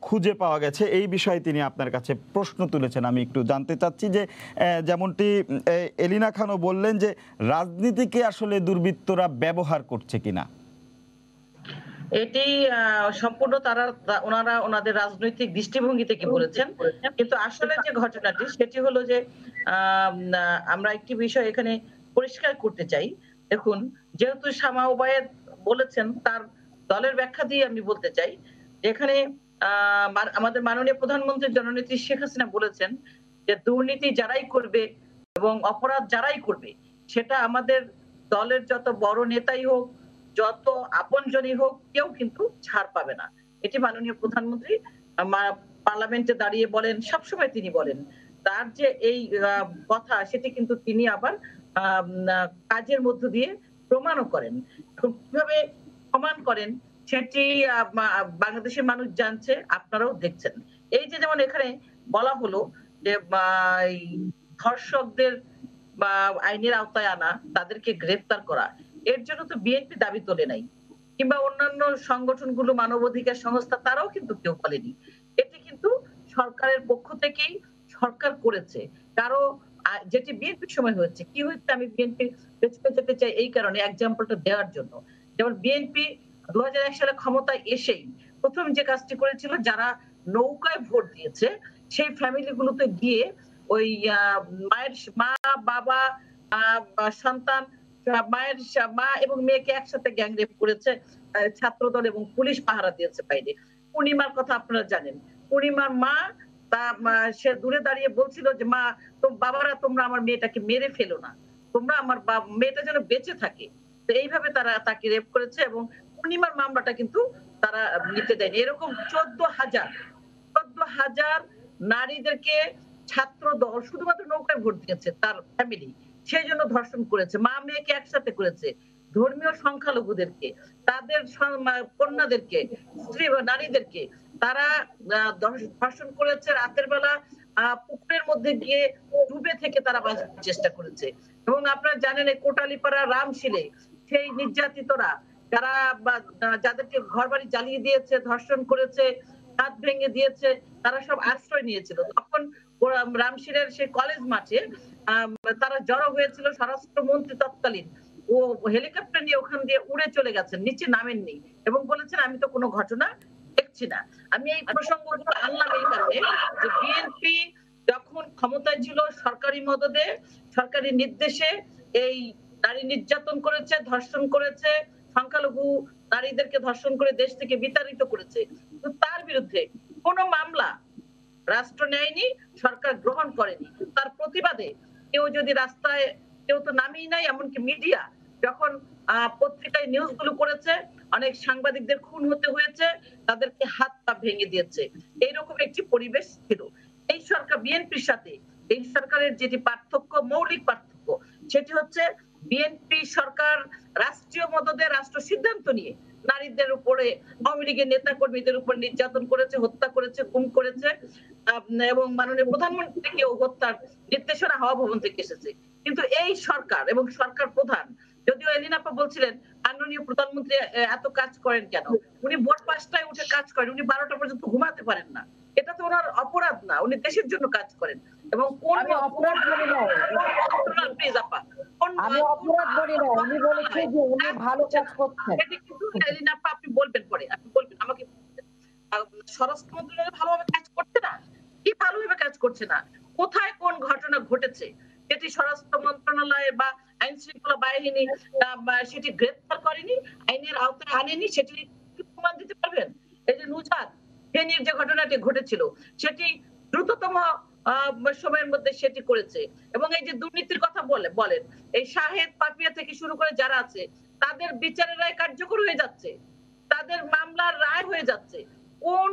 খুঁজে পাওয়া গেছে। এই বিষয়ে তিনি আপনার কাছে প্রশ্ন তুলেছেন। আমি একটু জানতে চাচ্ছি যে যেমনটি এলিনা খানও বললেন যে রাজনীতিকে আসলে দুর্বৃত্তরা ব্যবহার করছে কিনা? এটি সম্পূর্ণ তারা ওনারা ওনাদের রাজনৈতিক দৃষ্টিভঙ্গি থেকে বলেছেন? কিন্তু আসলে যে ঘটনাটি সেটি হলো যে আমরা একটি বিষয় এখানে পরিষ্কার করতে চাই। দেখুন যেহেতু শামা বলেছেন তার দলের ব্যাখ্যা দিয়ে আমি বলতে চাই যে এখানে আহ, মা- আমাদের মাননীয় প্রধানমন্ত্রী জননেত্রী শেখ হাসিনা বলেছেন যে দুর্নীতি যারাই করবে এবং অপরাধ যারাই করবে, সেটা আমাদের দলের যত বড় নেতাই হোক, যত আপনজনই হোক, কেউ কিন্তু ছাড় পাবে না। এটি মাননীয় প্রধানমন্ত্রী পার্লামেন্টে দাঁড়িয়ে বলেন, সবসময় তিনি বলেন। তার যে এই কথা, সেটি কিন্তু তিনি আবার কাজের মধ্য দিয়ে প্রমাণও করেন। কীভাবে প্রমাণ করেন? সেটি বাংলাদেশের মানুষ জানছে, আপনারাও দেখছেন। এই যে যেমন এখানে বলা হলো যে ধর্ষকদের, বা আইনের আওতায় আনা, তাদেরকে গ্রেফতার করা, এর জন্য তো বিএনপি দাবি তোলে নাই। কিংবা অন্যান্য সংগঠনগুলো, মানবাধিকার সংস্থা, তারাও কিন্তু কেউ বলেনি। এটি কিন্তু সরকারের পক্ষ থেকেই সরকার করেছে। কারও যেটি বিএনপির সময় হয়েছে, কি হয়েছে আমি বিএনপি পেছনে যেতে চাই এই কারণে এক্সাম্পলটা দেওয়ার জন্য। যেমন বিএনপি দু সালে ক্ষমতায় এসেই প্রথম যে কাজটি করেছিল, যারা নৌকায় ভোট দিয়েছে, সেই ফ্যামিলি গুলোতে গিয়ে ওই মায়ের মা, বাবা সন্তান মায়ের মা এবং মেয়েকে একসাথে গ্যাং রেপ করেছে ছাত্রদল এবং পুলিশ পাহারা দিয়েছে বাইরে। পূর্ণিমার কথা আপনারা জানেন। পূর্ণিমার মা, তা সে দূরে দাঁড়িয়ে বলছিল যে, মা, তো বাবারা, তোমরা আমার মেয়েটাকে মেরে ফেলো না। তোমরা আমার মেয়েটা যেন বেঁচে থাকে। তো এইভাবে তারা তাকে রেপ করেছে এবং পূর্ণিমার মামলাটা কিন্তু তারা নিতে দেয়নি। এরকম চোদ্দ হাজার চোদ্দ হাজার নারীদেরকে ছাত্র দল শুধুমাত্র নৌকায় ভোট দিয়েছে তার ফ্যামিলি সেই জন্য ধর্ষণ করেছে, মা মেয়েকে একসাথে করেছে, ধর্মীয় সংখ্যালঘুদেরকে, তাদের কন্যাদেরকে, স্ত্রী বা নারীদেরকে। তারা ধর্ষণ করেছে রাতের বেলা পুকুরের মধ্যে গিয়ে ডুবে থেকে তারা বাঁচার চেষ্টা করেছে। এবং আপনারা জানেন এই কোটালীপাড়া রামশিলে সেই নির্যাতিতরা যারা যাদেরকে ঘর বাড়ি জ্বালিয়ে দিয়েছে, ধর্ষণ করেছে হাত ভেঙে দিয়েছে, তারা সব আশ্রয় নিয়েছিল। তখন রামশিরের সেই কলেজ মাঠে তারা জড়ো হয়েছিল স্বরাষ্ট্রমন্ত্রী তৎকালীন। ও হেলিকপ্টার নিয়ে ওখান দিয়ে উড়ে চলে গেছেন, নিচে নামেননি এবং বলেছেন, আমি তো কোনো ঘটনা দেখছি না। আমি এই প্রসঙ্গগুলো আনলাম এই কারণে যে বিএনপি যখন ক্ষমতায় ছিল, সরকারি মদদে, সরকারি নির্দেশে এই নারী নির্যাতন করেছে, ধর্ষণ করেছে সংখ্যালঘু নারীদেরকে ধর্ষণ করে দেশ থেকে বিতাড়িত করেছে। তো তার বিরুদ্ধে কোনো মামলা রাষ্ট্র নেয়নি, সরকার গ্রহণ করেনি। তার প্রতিবাদে কেউ যদি রাস্তায়, কেউ তো নামেই নাই, এমনকি মিডিয়া যখন পত্রিকায় নিউজগুলো করেছে, অনেক সাংবাদিকদের খুন হতে হয়েছে, তাদেরকে হাত পা ভেঙে দিয়েছে। এইরকম একটি পরিবেশ ছিল। এই সরকার, বিএনপির সাথে, এই সরকারের যেটি পার্থক্য, মৌলিক পার্থক্য, সেটি হচ্ছে বিএনপি সরকার রাষ্ট্রীয় মদদে রাষ্ট্র সিদ্ধান্ত নিয়ে নারীদের উপরে, আওয়ামী লীগের নেতা কর্মীদের উপর নির্যাতন করেছে, হত্যা করেছে, গুম করেছে এবং মাননীয় প্রধানমন্ত্রীকেও হত্যার নির্দেশনা হাওয়া ভবন থেকে এসেছে। কিন্তু এই সরকার এবং সরকার প্রধান, যদিও এলিনাপা বলছিলেন, মাননীয় প্রধানমন্ত্রী এত কাজ করেন কেন? উনি ভোর পাঁচটায় উঠে কাজ করেন, উনি বারোটা পর্যন্ত ঘুমাতে পারেন না। এটা তো ওনার অপরাধ না উনি দেশের জন্য কাজ করেন। এবং কোন অপরাধ বলি আপা আমি অপরাধ বলি না। আমি বলেছি যে উনি ভালো কাজ করছেন। আপনি বলবেন পরে আপনি বলবেন আমাকে স্বরাষ্ট্র মন্ত্রণালয় ভালোভাবে কাজ করছে না? কি ভালোভাবে কাজ করছে না? কোথায় কোন ঘটনা ঘটেছে? যেটি স্বরাষ্ট্র মন্ত্রণালয় বা আইন শৃঙ্খলা বাহিনী সেটি গ্রেপ্তার করেনি আইনের আওতায় আনেনি সেটি প্রমাণ দিতে পারবেন? এই যে নুজাত ফেনীর যে ঘটনাটি ঘটেছিল, সেটি দ্রুততম সময়ের মধ্যে সেটি করেছে। এবং এই যে দুর্নীতির কথা বলে, বলেন, এই শাহেদ, পাপিয়া থেকে শুরু করে যারা আছে, তাদের বিচারের রায় কার্যকর হয়ে যাচ্ছে। তাদের মামলার রায় হয়ে যাচ্ছে। কোন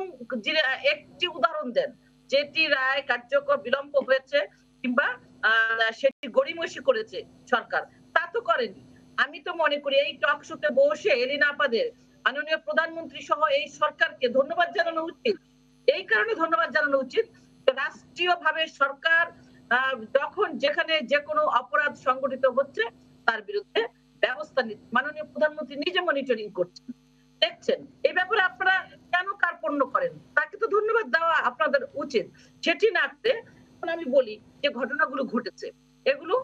একটি উদাহরণ দেন, যেটি রায় কার্যকর বিলম্ব হয়েছে কিংবা সেটি গড়িমসি করেছে সরকার, তা তো করেনি। আমি তো মনে করি, এই টক শোতে বসে এলিনা আপাদের মাননীয় প্রধানমন্ত্রী সহ এই সরকারকে ধন্যবাদ জানানো উচিত। এই কারণে ধন্যবাদ জানানো উচিত রাষ্ট্রীয় ভাবে সরকার যখন যেখানে যে কোনো অপরাধ সংগঠিত হচ্ছে, তার বিরুদ্ধে ব্যবস্থা নিচ্ছে। মাননীয় প্রধানমন্ত্রী নিজে মনিটরিং করছেন। দেখছেন, এই ব্যাপারে আপনারা কেন কার্পণ্য করেন? তাকে তো ধন্যবাদ দেওয়া আপনাদের উচিত। সেটি না করে আমি বলি যে ঘটনাগুলো ঘটেছে। এগুলো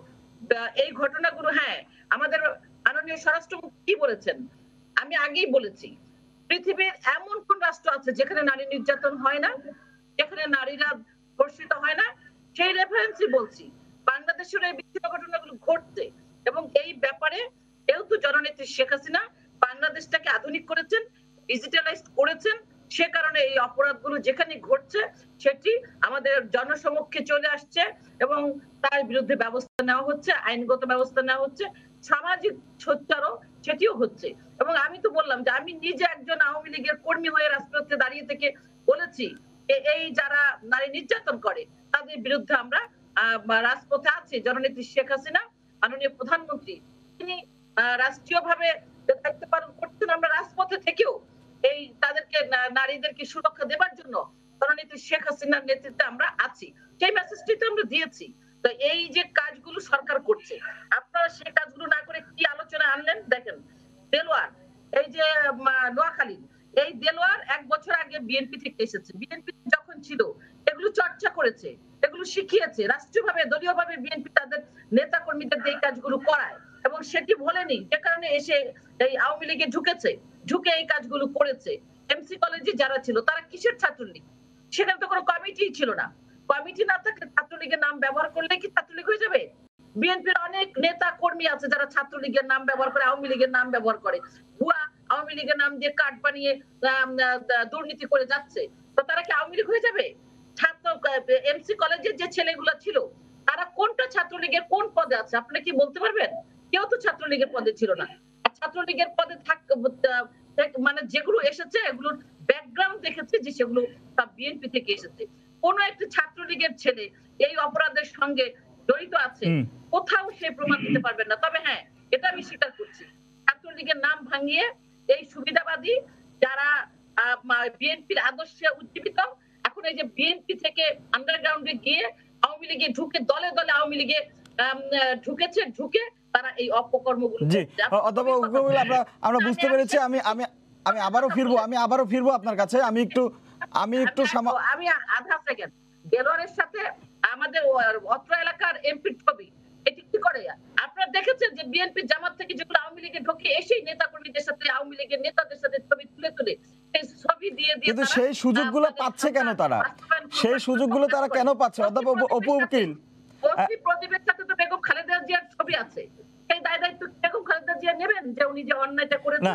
এই ঘটনাগুলো হ্যাঁ আমাদের মাননীয় স্বরাষ্ট্রমন্ত্রী কি বলেছেন? আমি আগেই বলেছি, পৃথিবীর এমন কোন রাষ্ট্র আছে যেখানে নারী নির্যাতন হয় না, যেখানে নারীরা ধর্ষিত হয় না? সেই রেফারেন্সই বলছি। বাংলাদেশের এই বিচ্ছিন্ন ঘটনাগুলো ঘটছে এবং এই ব্যাপারে যেহেতু জননেত্রী শেখ হাসিনা বাংলাদেশটাকে আধুনিক করেছেন ডিজিটালাইজ করেছেন, সে কারণে এই অপরাধগুলো যেখানে ঘটছে, সেটি আমাদের জনসমক্ষে চলে আসছে এবং তার বিরুদ্ধে ব্যবস্থা নেওয়া হচ্ছে, আইনগত ব্যবস্থা নেওয়া হচ্ছে, সামাজিক সোচ্চারও সেটিও হচ্ছে। এবং আমি তো বললাম যে আমি নিজে একজন আওয়ামী লীগের কর্মী হয়ে রাষ্ট্রপতি দাঁড়িয়ে থেকে বলেছি এই যারা নারী নির্যাতন করে, তাদের বিরুদ্ধে আমরা রাজপথে আছি। জননেত্রী শেখ হাসিনা, মাননীয় প্রধানমন্ত্রী, তিনি রাষ্ট্রীয় ভাবে দায়িত্ব পালন করছেন আমরা রাজপথে থেকেও এই তাদেরকে নারীদেরকে সুরক্ষা দেবার জন্য জননেত্রী শেখ হাসিনার নেতৃত্বে আমরা আছি। সেই মেসেজটি তো আমরা দিয়েছি। তো এই যে কাজগুলো সরকার করছে, আপনারা সেই কাজগুলো না করে কি আলোচনা আনলেন দেখেন দেলোয়ার এই যে উম, আহ, নোয়াখালী এই দেলোয়ার এক বছর আগে বিএনপি থেকে এসেছে। বিএনপি যখন ছিল, এগুলো চর্চা করেছে, এগুলো শিখিয়েছে, রাষ্ট্রীয়ভাবে, দলীয়ভাবে বিএনপি তাদের নেতা কর্মীদের এই কাজগুলো করায়। এবং সেটি বলেনি, যে কারণে এসে এই আওয়ামী লীগে ঢুকেছে, ঢুকে এই কাজগুলো করেছে। এমসি কলেজে যারা ছিল, তারা কিসের ছাত্রলীগ? সেখানে তো কোনো কমিটি ছিল না। কমিটি না থাকলে ছাত্রলীগের নাম ব্যবহার করলে কি ছাত্রলীগ হয়ে যাবে? বিএনপির অনেক নেতা কর্মী আছে যারা ছাত্রলীগের নাম ব্যবহার করে, আওয়ামী লীগের নাম ব্যবহার করে। ভুয়া আওয়ামী লীগের নাম দিয়ে কার্ড বানিয়ে দুর্নীতি করে যাচ্ছে তো তারা কি আওয়ামী লীগ হয়ে যাবে? ছাত্র এমসি কলেজের যে ছেলেগুলো ছিল তারা কোনটা ছাত্রলীগের কোন পদে আছে? আপনি কি বলতে পারবেন? কেউ তো ছাত্রলীগের পদে ছিল না। ছাত্রলীগের পদে থাক মানে যেগুলো এসেছে এগুলোর ব্যাকগ্রাউন্ড দেখেছে যে সেগুলো সব বিএনপি থেকে এসেছে। কোন একটি ছাত্রলীগের ছেলে এই অপরাধের সঙ্গে জড়িত আছে কোথাও সে প্রমাণ দিতে পারবেন না। তবে হ্যাঁ এটা আমি স্বীকার করছি। ছাত্রলীগের নাম ভাঙিয়ে এই সুবিধাবাদী যারা বিএনপির আদর্শে উজ্জীবিত এখন এই যে বিএনপি থেকে আন্ডারগ্রাউন্ডে গিয়ে আওয়ামী লীগে ঢুকে দলে দলে আওয়ামী লীগে ঢুকেছে ঢুকে তারা এই অপকর্মগুলো জি। আমরা আমরা বুঝতে আমি- পেরেছি আমি আমি আমি আবারও ফিরবো আমি আবারও ফিরবো আপনার কাছে আমি একটু আমি একটু আমি আধা সেকেন্ড দেলোয়ারের সাথে আমাদের অত্র এলাকার এমপি ছবি এটি কি করে? আপনারা দেখেছেন যে বিএনপি জামাত থেকে যেগুলো আওয়ামী লীগে ঢোকে এসেই নেতা আওয়ামী লীগের নেতাদের সাথে ছবি তুলে তুলে ছবি দিয়ে দিয়ে কিন্তু সেই সুযোগগুলো পাচ্ছে কেন তারা? সেই। সুযোগগুলো তারা কেন পাচ্ছে? অধ্যাপক অপু উকিল প্রদীপের সাথে তো বেগম খালেদা জিয়ার ছবি আছে। সেই দায় দায়িত্ব বেগম খালেদা জিয়া নেবেন? যে উনি যে অন্যায়টা করেছেন না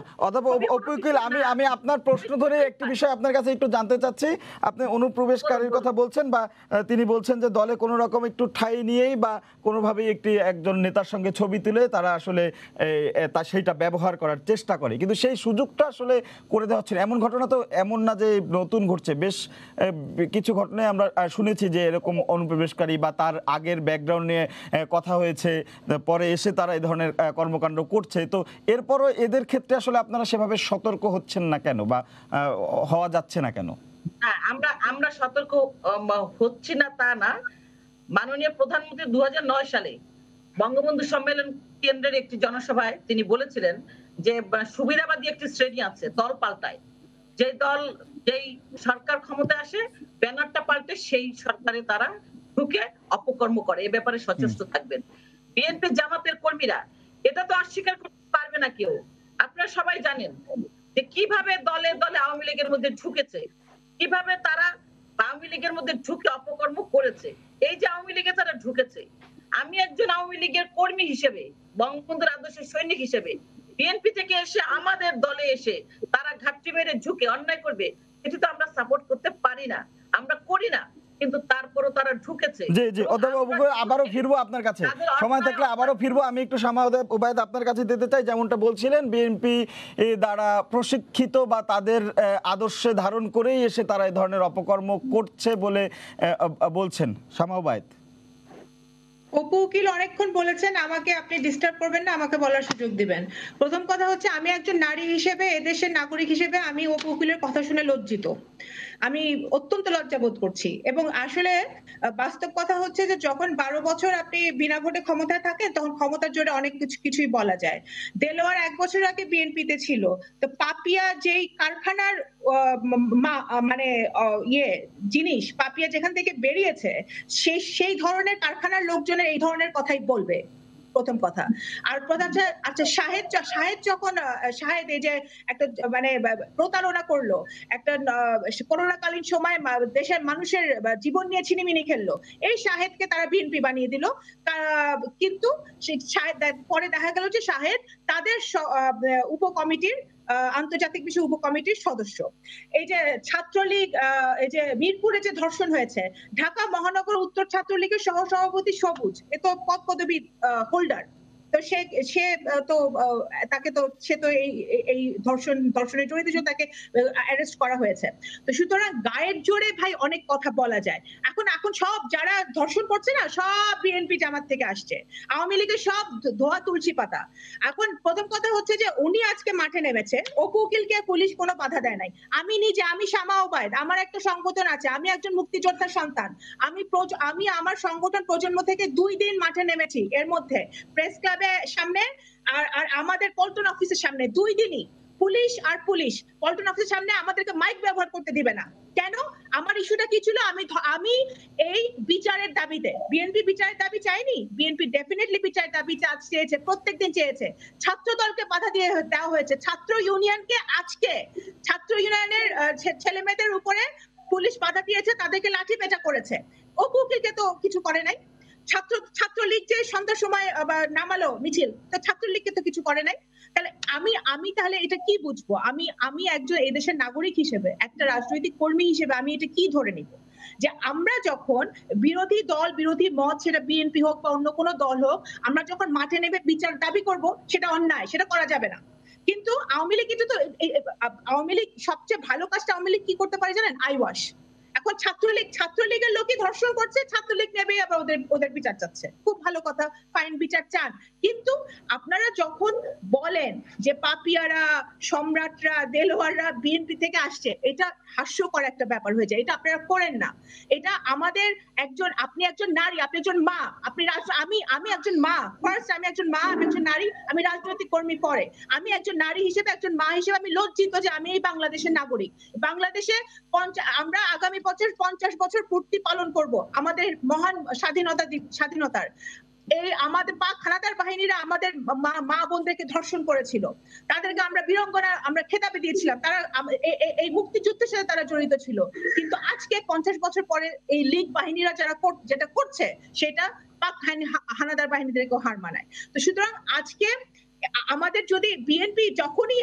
আমি আমি আপনার প্রশ্ন ধরে একটি বিষয় আপনার কাছে একটু জানতে চাচ্ছি। আপনি অনুপ্রবেশকারীর কথা বলছেন বা তিনি বলছেন যে দলে কোনো রকম একটু ঠাই নিয়েই বা কোনোভাবেই একটি একজন নেতার সঙ্গে ছবি তুলে তারা আসলে তা সেইটা ব্যবহার করার চেষ্টা করে। কিন্তু সেই সুযোগটা আসলে করে দেওয়া হচ্ছে না। এমন ঘটনা তো এমন না যে নতুন ঘটছে। বেশ কিছু ঘটনায় আমরা শুনেছি যে এরকম অনুপ্রবেশকারী বা তার আগের ব্যাকগ্রাউন্ড নিয়ে কথা হয়েছে। পরে এসে তারা এই ধরনের আহ, কর্মকাণ্ড করছে। তো এরপরও এদের ক্ষেত্রে আসলে আপনারা সেভাবে সতর্ক হচ্ছেন না কেন? বা হওয়া যাচ্ছে না কেন? আমরা আমরা সতর্ক হচ্ছি না তা না। মাননীয় প্রধানমন্ত্রী দু সালে বঙ্গবন্ধু সম্মেলন কেন্দ্রের একটি জনসভায় তিনি বলেছিলেন যে সুবিধাবাদী একটি শ্রেণি আছে দল পাল্টায়। যে দল যেই সরকার ক্ষমতায় আসে ব্যানারটা পাল্টে সেই সরকারে তারা ঢুকে অপকর্ম করে। এ ব্যাপারে সচেষ্ট থাকবেন। বিএনপি জামাতের কর্মীরা এটা তো অস্বীকার করতে পারবে না কেউ। আপনারা সবাই জানেন যে কীভাবে দলে দলে আওয়ামী লীগের মধ্যে ঢুকেছে, কীভাবে তারা আওয়ামী লীগের মধ্যে ঢুকে অপকর্ম করেছে। এই যে আওয়ামী লীগে তারা ঢুকেছে, আমি একজন আওয়ামী লীগের কর্মী হিসেবে, বঙ্গবন্ধুর আদর্শের সৈনিক হিসেবে, বিএনপি থেকে এসে আমাদের দলে এসে তারা ঘাটতি মেরে ঝুঁকে অন্যায় করবে, এটি তো আমরা সাপোর্ট করতে পারি না, আমরা করি না। কিন্তু তারপরও তারা ঢুকেছে। জি জি অবশ্যই আবারও ফিরবো আপনার কাছে। সময় থাকলে আবারও ফিরবো। আমি একটু সামাউদয় উবায়দ আপনার কাছে দিতে চাই। যেমনটা বলছিলেন বিএনপি দ্বারা প্রশিক্ষিত বা তাদের আহ, আদর্শে ধারণ করেই এসে তারা এই ধরনের অপকর্ম করছে বলে বলছেন। সামাউবায়দ অপু উকিল অনেকক্ষণ বলেছেন আমাকে আপনি ডিস্টার্ব করবেন না আমাকে বলার সুযোগ দিবেন। প্রথম কথা হচ্ছে আমি একজন নারী হিসেবে এদেশের নাগরিক হিসেবে আমি অপু উকিলের কথা শুনে লজ্জিত। আমি অত্যন্ত লজ্জা বোধ করছি। এবং আসলে বাস্তব কথা হচ্ছে যে, যখন বারো বছর আপনি বিনা ভোটে ক্ষমতায় থাকেন, তখন ক্ষমতার জোরে অনেক কিছু, কিছুই বলা যায়। দেলোয়ার এক বছর আগে বিএনপিতে ছিল। তো পাপিয়া যেই কারখানার মানে ইয়ে জিনিস, পাপিয়া যেখান থেকে বেরিয়েছে সেই সেই ধরনের কারখানার লোকজনের এই ধরনের কথাই বলবে। প্রথম কথা। আর আচ্ছা শাহেদ শাহেদ যখন শাহেদ এই যে একটা মানে প্রতারণা করল, একটা করোনা করোনাকালীন সময় দেশের মানুষের জীবন নিয়ে ছিনিমিনি খেললো, এই শাহেদকে তারা বিএনপি বানিয়ে দিল। কিন্তু পরে দেখা গেল যে শাহেদ তাদের উপকমিটির আন্তর্জাতিক বিষয় উপকমিটির সদস্য। এই যে ছাত্রলীগ এই যে মিরপুরে যে ধর্ষণ হয়েছে, ঢাকা মহানগর উত্তর ছাত্রলীগের সহসভাপতি সবুজ, এ তো পদ পদবী হোল্ডার তো সে সে তো তাকে তো, সে তো এই, এই- ধর্ষণ, ধর্ষণের জড়িত তাকে অ্যারেস্ট করা হয়েছে। তো সুতরাং গায়ের জোরে ভাই অনেক কথা বলা যায়। এখন এখন সব যারা ধর্ষণ করছে না, সব বিএনপি জামাত থেকে আসছে। আওয়ামী লীগের সব ধোয়া তুলসী পাতা। এখন প্রথম কথা হচ্ছে যে, উনি আজকে মাঠে নেমেছে। অপু উকিলকে পুলিশ কোনো বাধা দেয় নাই। আমি নিজে, আমি শামা ওবায়দ, আমার একটা সংগঠন আছে, আমি একজন মুক্তিযোদ্ধার সন্তান। আমি আমি আমার সংগঠন প্রজন্ম থেকে দুই দিন মাঠে নেমেছি, এর মধ্যে। প্রেস ক্লাবের সামনে আর আর আমাদের পল্টন অফিসের সামনে, দুই দিনই। পুলিশ আর পুলিশ। পল্টন অফিসের সামনে আমাদেরকে মাইক ব্যবহার করতে দিবে না। কেন? আমার ইস্যুটা কি ছিল? আমি আমি এই বিচারের দাবিতে বিএনপি বিচারের দাবি চাইনি? বিএনপি ডেফিনেটলি বিচারের দাবি চেয়েছে, প্রত্যেকদিন চেয়েছে। ছাত্র দলকে বাধা দিয়ে দেওয়া হয়েছে। ছাত্র ইউনিয়নকে আজকে, ছাত্র ইউনিয়নের ছেলে মেয়েদের উপরে পুলিশ বাধা দিয়েছে, তাদেরকে লাঠি পেটা করেছে। অপু উকিলকে তো কিছু করে নাই। ছাত্র, ছাত্রলীগ যে সন্ধ্যার সময় আবার নামালো মিছিল, তো ছাত্রলীগকে তো কিছু করে নাই। তাহলে আমি আমি তাহলে এটা কি বুঝব? আমি আমি একজন এদেশের নাগরিক হিসেবে, একটা রাজনৈতিক কর্মী হিসেবে আমি এটা কি ধরে নিব? যে আমরা যখন বিরোধী দল, বিরোধী মত, সেটা বিএনপি হোক বা অন্য কোনো দল হোক, আমরা যখন মাঠে নেমে বিচার দাবি করব, সেটা অন্যায়, সেটা করা যাবে না। কিন্তু আওয়ামী লীগ কিন্তু তো আওয়ামী লীগ সবচেয়ে ভালো কাজটা আওয়ামী লীগ কি করতে পারে জানেন? আইওয়াশ। এখন ছাত্রলীগ, ছাত্রলীগের লোকই ধর্ষণ করছে, ছাত্রলীগ নেবে, আবার ওদের ওদের বিচার চাচ্ছে। খুব ভালো কথা ফাইন বিচার চান। কিন্তু আপনারা যখন বলেন যে পাপিয়ারা, সম্রাটরা, দেলোয়াররা বিএনপি থেকে আসছে, এটা হাস্যকর একটা ব্যাপার হয়ে যায়। এটা আপনারা করেন না। এটা আমাদের একজন, আপনি একজন নারী, আপনি একজন মা, আপনি আমি আমি একজন মা। ফার্স্ট আমি একজন মা, আমি একজন নারী, আমি রাজনৈতিক কর্মী পরে। আমি একজন নারী হিসেবে, একজন মা হিসেবে আমি লজ্জিত যে আমি এই বাংলাদেশের নাগরিক। বাংলাদেশে আমরা আগামী বছর, পঞ্চাশ বছর পূর্তি পালন করব আমাদের মহান স্বাধীনতা স্বাধীনতার। এই আমাদের পাক খানাদার বাহিনীরা আমাদের মা বোনদেরকে ধর্ষণ করেছিল। তাদেরকে আমরা বীরঙ্গনা, আমরা খেতাবে দিয়েছিলাম। তারা এই মুক্তিযুদ্ধের সাথে তারা জড়িত ছিল। কিন্তু আজকে পঞ্চাশ বছর পরে এই লীগ বাহিনীরা যারা যেটা করছে, সেটা পাক হানি- হানাদার বাহিনীদেরকে হার মানায়। তো সুতরাং আজকে আমাদের যদি বিএনপি যখনই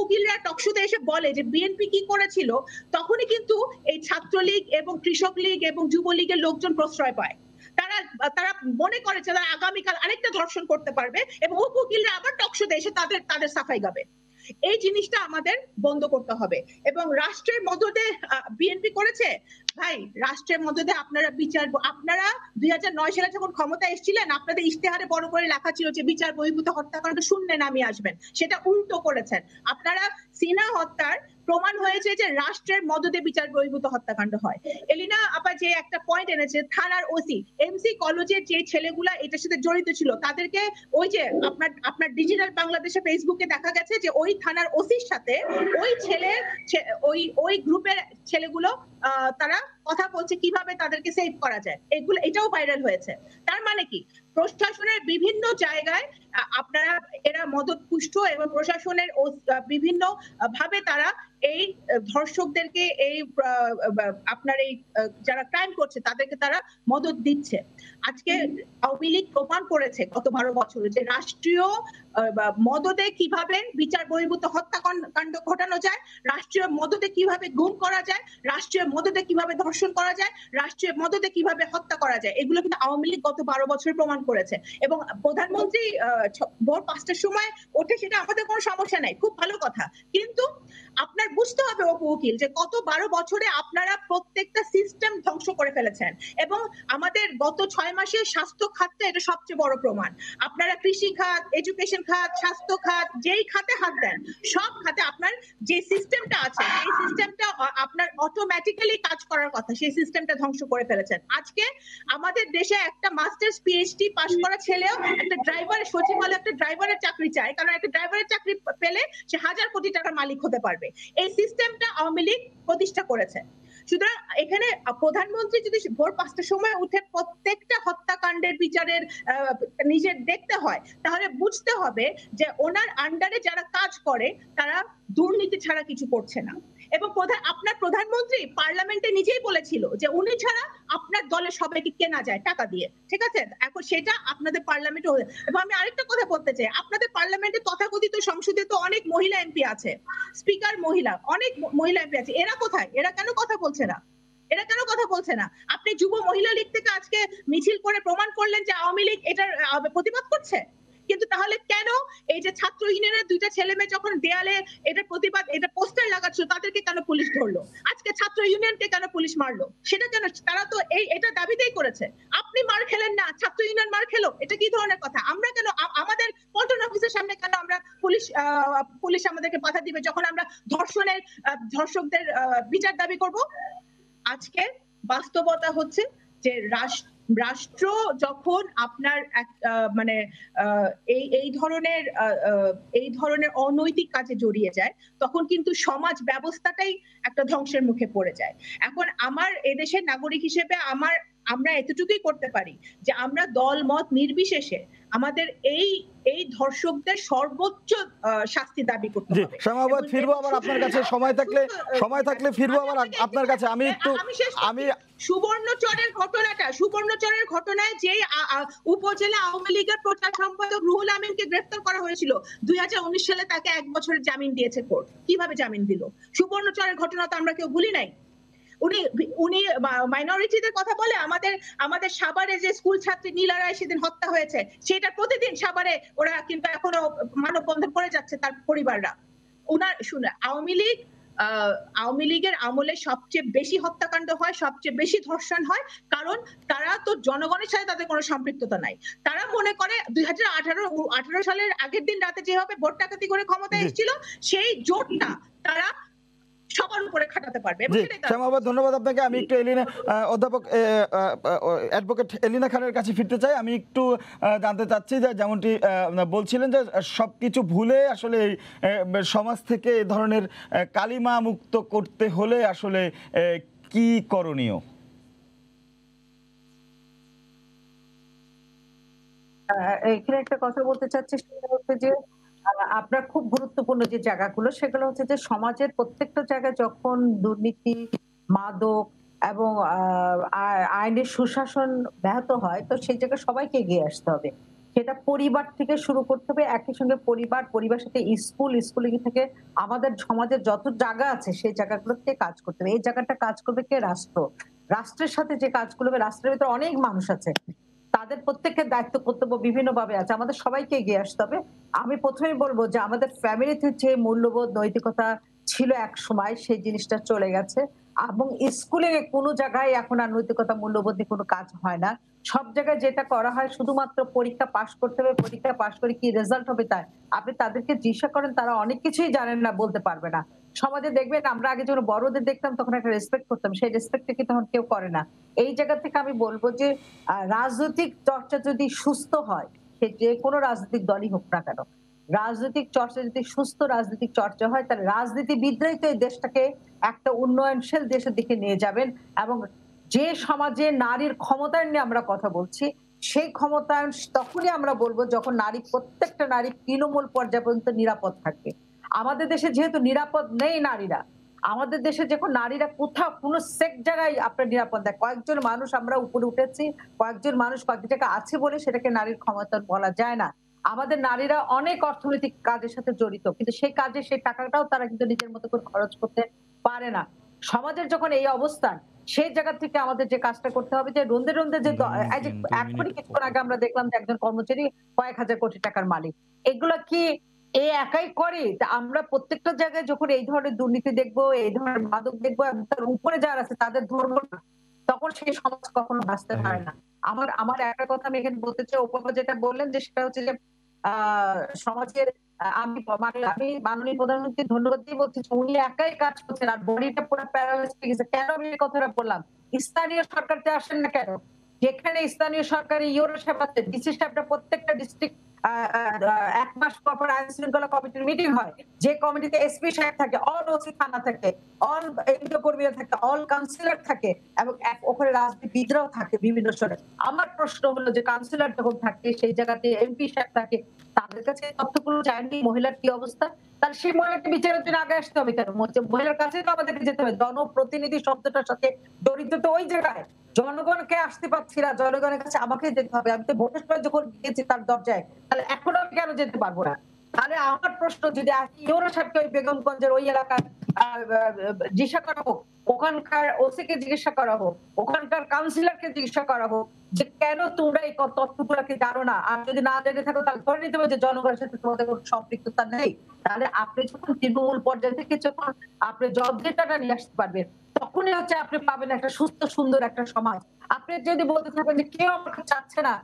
উকিলরা টকশোতে এসে বলে যে বিএনপি কি করেছিল, তখনই কিন্তু এই ছাত্রলীগ এবং কৃষক লীগ এবং যুবলীগের লোকজন প্রশ্রয় পায়। তারা তারা মনে করে যে তারা আগামীকাল আরেকটা ধর্ষণ করতে পারবে এবং অপু উকিলরা আবার টকশোতে এসে তাদের তাদের সাফাই গাবে। এই জিনিসটা আমাদের বন্ধ করতে হবে। এবং রাষ্ট্রের মদতে বিএনপি করেছে? ভাই, রাষ্ট্রের মদতে আপনারা বিচার আপনারা দুই হাজার নয় সালে যখন ক্ষমতা এসেছিলেন, আপনাদের ইশতেহারে বড় করে লেখা ছিল যে বিচার বহির্ভূত হত্যাকাণ্ড শূন্যে নামিয়ে আসবেন। সেটা উল্টো করেছেন। আপনারা সিনা হত্যার প্রমাণ হয়েছে যে রাষ্ট্রের মদতে বিচার বহির্ভূত হত্যাকাণ্ড হয়। এলিনা আপা যে একটা পয়েন্ট এনেছে, থানার ওসি এমসি কলেজের যে ছেলেগুলা এটার সাথে জড়িত ছিল, তাদেরকে ওই যে আপনার আপনার ডিজিটাল বাংলাদেশে ফেসবুকে দেখা গেছে যে ওই থানার ওসির সাথে ওই ছেলে ওই ওই গ্রুপের ছেলেগুলো তারা কথা বলছে কীভাবে তাদেরকে সেভ করা যায়। এগুলো, এটাও ভাইরাল হয়েছে। তার মানে কি? প্রশাসনের বিভিন্ন জায়গায় আপনারা, এরা মদত পুষ্ট এবং প্রশাসনের বিভিন্ন ভাবে তারা এই ধর্ষকদেরকে এই আপনার এই যারা ক্রাইম করছে, তাদেরকে তারা মদত দিচ্ছে। আজকে আওয়ামী লীগ প্রমাণ করেছে গত বারো বছরে যে রাষ্ট্রীয় মদদে কীভাবে বিচার বহির্ভূত হত্যাকাণ্ড, কাণ্ড ঘটানো যায়, রাষ্ট্রীয় মদতে কীভাবে গুম করা যায় রাষ্ট্রীয় মদতে কীভাবে ধর্ষণ করা যায় রাষ্ট্রীয় মদতে কীভাবে হত্যা করা যায়, এগুলো কিন্তু আওয়ামী লীগ গত বারো বছর প্রমাণ করেছে। এবং প্রধানমন্ত্রী ভোর পাঁচটার সময় ওঠে সেটা আমাদের কোনো সমস্যা নাই, খুব ভালো কথা। কিন্তু আপনার বুঝতে হবে, অপু উকিল, যে গত বারো বছরে আপনারা প্রত্যেকটা সিস্টেম ধ্বংস করে ফেলেছেন এবং আমাদের গত ছয় মাসে স্বাস্থ্য খাতটা এটা সবচেয়ে বড় প্রমাণ। আপনারা কৃষি খাত এডুকেশন খাত, স্বাস্থ্য খাত, যেই খাতে হাত দেন, সব খাতে আপনার যে সিস্টেমটা আছে এই সিস্টেমটা আপনার অটোমেটিক্যালি কাজ করার কথা, সেই সিস্টেমটা ধ্বংস করে ফেলেছেন। আজকে আমাদের দেশে একটা মাস্টার্স পিএইচডি পাশ করা ছেলেও একটা ড্রাইভার সচিবালয় একটা ড্রাইভারের চাকরি চায়, কারণ একটা ড্রাইভারের চাকরি পেলে সে হাজার কোটি টাকার মালিক হতে পারবে। এই সিস্টেমটা আওয়ামী লীগ প্রতিষ্ঠা করেছে। সুতরাং এখানে প্রধানমন্ত্রী যদি ভোর পাঁচটার সময় উঠে প্রত্যেকটা হত্যাকাণ্ডের বিচারের নিজের দেখতে হয়, তাহলে বুঝতে হবে যে ওনার আন্ডারে যারা কাজ করে, তারা দুর্নীতি ছাড়া কিছু করছে না। এবং প্রধান, আপনার প্রধানমন্ত্রী পার্লামেন্টে নিজেই বলেছিল যে উনি ছাড়া আপনার দলের সবাইকে কেনা যায় টাকা দিয়ে। ঠিক আছে? এখন সেটা আপনাদের পার্লামেন্টে এবং আমি আরেকটা কথা বলতে চাই। আপনাদের পার্লামেন্টে তথাকথিত সংসদে তো অনেক মহিলা এমপি আছে, স্পিকার মহিলা, অনেক মহিলা এমপি আছে। এরা কোথায়? এরা কেন কথা বলছে না? এরা কেন কথা বলছে না? আপনি যুব মহিলা লীগ থেকে আজকে মিছিল করে প্রমাণ করলেন যে আওয়ামী লীগ এটার প্রতিবাদ করছে? কিন্তু তাহলে কেন এই যে ছাত্র ইউনিয়নের দুইটা ছেলে মেয়ে যখন দেয়ালে এটা প্রতিবাদ, এটা পোস্টার লাগাচ্ছিল তাদেরকে কেন পুলিশ ধরলো? আজকে ছাত্র ইউনিয়নকে কেন পুলিশ মারলো? সেটা কেন, তারা তো এই, এটা দাবিতেই করেছে। আপনি মার খেলেন না, ছাত্র ইউনিয়ন মার খেলো, এটা কি ধরনের কথা? আমরা কেন আমাদের পল্টন অফিসের সামনে কেন আমরা পুলিশ পুলিশ আমাদেরকে বাধা দিবে যখন আমরা ধর্ষণের ধর্ষকদের বিচার দাবি করব? আজকে বাস্তবতা হচ্ছে যে রাষ্ট্র রাষ্ট্র যখন আপনার মানে এই এই ধরনের এই ধরনের অনৈতিক কাজে জড়িয়ে যায়, তখন কিন্তু সমাজ ব্যবস্থাটাই একটা ধ্বংসের মুখে পড়ে যায়। এখন আমার এদেশের নাগরিক হিসেবে আমার আমরা এতটুকুই করতে পারি যে আমরা দল মত নির্বিশেষে আমাদের এই এই ধর্ষকদের সর্বোচ্চ শাস্তি দাবি করতে হবে। শ্যামাবাদ ফিরবো আবার আপনার কাছে সময় থাকলে সময় থাকলে ফিরবো আবার আপনার কাছে আমি একটু আমি সুবর্ণচরের ঘটনাটা সুবর্ণচরের ঘটনায় যে উপজেলা আওয়ামী লীগের প্রচার সম্পাদক রুহুল আমিনকে গ্রেফতার করা হয়েছিল দুই হাজার উনিশ সালে তাকে এক বছরের জামিন দিয়েছে কোর্ট। কীভাবে জামিন দিল? সুবর্ণচরের ঘটনা তো আমরা কেউ ভুলি নাই। উনি উনি মাইনরিটিদের কথা বলে আমাদের আমাদের সাভারে যে স্কুল ছাত্রী নীলা রায় সেদিন হত্যা হয়েছে সেটা প্রতিদিন সাভারে ওরা কিন্তু এখনও মানববন্ধন করে যাচ্ছে তার পরিবাররা। ওনার শুনে আওয়ামী লীগ আওয়ামী লীগের আমলে সবচেয়ে বেশি হত্যাকাণ্ড হয় সবচেয়ে বেশি ধর্ষণ হয় কারণ তারা তো জনগণের সাথে তাদের কোনো সম্পৃক্ততা নাই। তারা মনে করে দুই হাজার আঠারো আঠারো সালের আগের দিন রাতে যেভাবে ভোট ডাকাতি করে ক্ষমতায় এসেছিল সেই জোটটা তারা সবার উপরে খাটাতে পারবে শ্যামাবাদ ধন্যবাদ আপনাকে। আমি একটু এলিনা অধ্যাপক অ্যাডভোকেট এলিনা খানের কাছে ফিরতে চাই। আমি একটু আহ, জানতে চাচ্ছি যে যেমনটি আহ, বলছিলেন যে সব কিছু ভুলে আসলে আহ, সমাজ থেকে এ ধরনের কালিমা মুক্ত করতে হলে আসলে আহ, কি করণীয়? এখানে একটা কথা বলতে চাচ্ছি সেটা হচ্ছে যে আপনার খুব গুরুত্বপূর্ণ যে জায়গাগুলো, সেগুলো হচ্ছে যে সমাজের প্রত্যেকটা জায়গায় যখন দুর্নীতি, মাদক এবং আইনের সুশাসন ব্যাহত হয়, তো সেই জায়গায় সবাইকে এগিয়ে আসতে হবে। সেটা পরিবার থেকে শুরু করতে হবে। একই সঙ্গে পরিবার পরিবার সাথে স্কুল, স্কুলে থেকে আমাদের সমাজের যত জায়গা আছে, সেই জায়গাগুলোতে কাজ করতে হবে। এই জায়গাটা কাজ করবে কে? রাষ্ট্র। রাষ্ট্রের সাথে যে কাজ করবে রাষ্ট্রের ভিতরে অনেক মানুষ আছে। তাদের প্রত্যেকের দায়িত্ব কর্তব্য বিভিন্ন ভাবে আছে। আমাদের সবাইকে এগিয়ে আসতে হবে। আমি প্রথমেই বলব যে আমাদের ফ্যামিলিতে যে মূল্যবোধ, নৈতিকতা ছিল এক সময়, সেই জিনিসটা চলে গেছে। এবং স্কুলে কোনো জায়গায় এখন আর নৈতিকতা মূল্যবোধ কোনো কাজ হয় না। সব জায়গায় যেটা করা হয়, শুধুমাত্র পরীক্ষা পাশ করতে হবে পরীক্ষা পাশ করে কি রেজাল্ট হবে তাই আপনি তাদেরকে জিজ্ঞাসা করেন, তারা অনেক কিছুই জানেন না, বলতে পারবে না। সমাজে দেখবেন আমরা আগে যখন বড়দের দেখতাম, তখন একটা রেসপেক্ট করতাম। সেই রেসপেক্ট কি তখন কেউ করে না। এই জায়গা থেকে আমি বলব যে রাজনৈতিক চর্চা যদি সুস্থ হয়, সে যে কোনো রাজনৈতিক দলই হোক না কেন, রাজনৈতিক চর্চা যদি সুস্থ রাজনৈতিক চর্চা হয়, তাহলে রাজনীতিবিদরাই তো এই দেশটাকে একটা উন্নয়নশীল দেশের দিকে নিয়ে যাবেন এবং যে সমাজে নারীর ক্ষমতায়ন নিয়ে আমরা কথা বলছি, সেই ক্ষমতায়ন তখনই আমরা বলব যখন নারী, প্রত্যেকটা নারী তৃণমূল পর্যায় পর্যন্ত নিরাপদ থাকবে। আমাদের দেশে যেহেতু নিরাপদ নেই নারীরা আমাদের দেশে যখন নারীরা কোথাও কোনো সেক জায়গায় আপনার নিরাপদ দেয় কয়েকজন মানুষ আমরা উপরে উঠেছি কয়েকজন মানুষ কয়েক জায়গায় আছে বলে সেটাকে নারীর ক্ষমতা বলা যায় না। আমাদের নারীরা অনেক অর্থনৈতিক কাজের সাথে জড়িত কিন্তু সেই কাজে সেই টাকাটাও তারা কিন্তু নিজের মতো করে খরচ করতে পারে না। সমাজের যখন এই অবস্থান সেই জায়গা থেকে আমাদের যে কাজটা করতে হবে যে রন্দে রন্দে যে এখনই কিছুক্ষণ আগে আমরা দেখলাম যে একজন কর্মচারী কয়েক হাজার কোটি টাকার মালিক। এগুলা কি এ একাই করে। আমরা প্রত্যেকটা জায়গায় যখন এই ধরনের দুর্নীতি দেখব এই ধরনের মাদক দেখব তার উপরে যারা আছে তাদের ধরবো না তখন সেই সমাজ কখনো বাঁচতে পারে না। আমার আমার একটা কথা আমি এখানে বলতে চাই ওপামা যেটা বললেন যে সেটা হচ্ছে যে সমাজের আমি আমি মাননীয় প্রধানমন্ত্রী ধন্যবাদ দিয়ে বলছি উনি একাই কাজ করছেন আর বডিটা পুরো প্যারালাইজ হয়ে গেছে। কেন আমি এই কথাটা বললাম? স্থানীয় সরকারতে আসেন না কেন? যেখানে স্থানীয় সরকারি ইউরো আছে ডিসি সাহেবরা প্রত্যেকটা ডিস্ট্রিক্ট এক মাস পর পর আইন শৃঙ্খলা কমিটির মিটিং হয়, যে কমিটিতে এসপি সাহেব থাকে অল ওসি থানা থাকে অল এনজিও কর্মীরা থাকে অল কাউন্সিলর থাকে এবং ওখানে থাকে বিভিন্ন স্তরে আমার প্রশ্ন হলো যে কাউন্সিলর যখন থাকে, সেই জায়গাতে এমপি সাহেব থাকে, তাদের কাছে তথ্যগুলো জানেনি, মহিলার কি অবস্থা? তাহলে সেই মহিলাকে বিচারের জন্য আগে আসতে হবে কেন? মহিলার কাছে তো আমাদেরকে যেতে হবে। জনপ্রতিনিধি শব্দটার সাথে জড়িত তো ওই জায়গায়। জনগণকে আসতে পারছি না, জনগণের কাছে আমাকে যেতে হবে। আমি তো ভোটের সময় যখন গিয়েছি তার দরজায়, তাহলে এখনও আমি কেন যেতে পারব না? তাহলে আমার প্রশ্ন যদি ইউরো সাহেবকে ওই বেগমগঞ্জের ওই এলাকার জিজ্ঞাসা করা হোক, ওখানকার ওসি কে জিজ্ঞাসা করা হোক, ওখানকার কাউন্সিলরকে জিজ্ঞাসা করা হোক, যে কেন তোমরা এই তথ্যগুলোকে জানো না? আর যদি না জেনে থাকো, তাহলে ধরে নিতে হবে যে জনগণের সাথে তোমাদের কোনো সম্পৃক্ততা নেই। তাহলে আপনি যখন তৃণমূল পর্যায়ে থেকে যখন আপনি জবাবদিহিতাটা নিয়ে আসতে পারবেন, তখনই হচ্ছে আপনি পাবেন একটা সুস্থ, সুন্দর একটা সমাজ। আপনি যদি বলতে থাকেন যে কেউ আমাকে চাচ্ছে না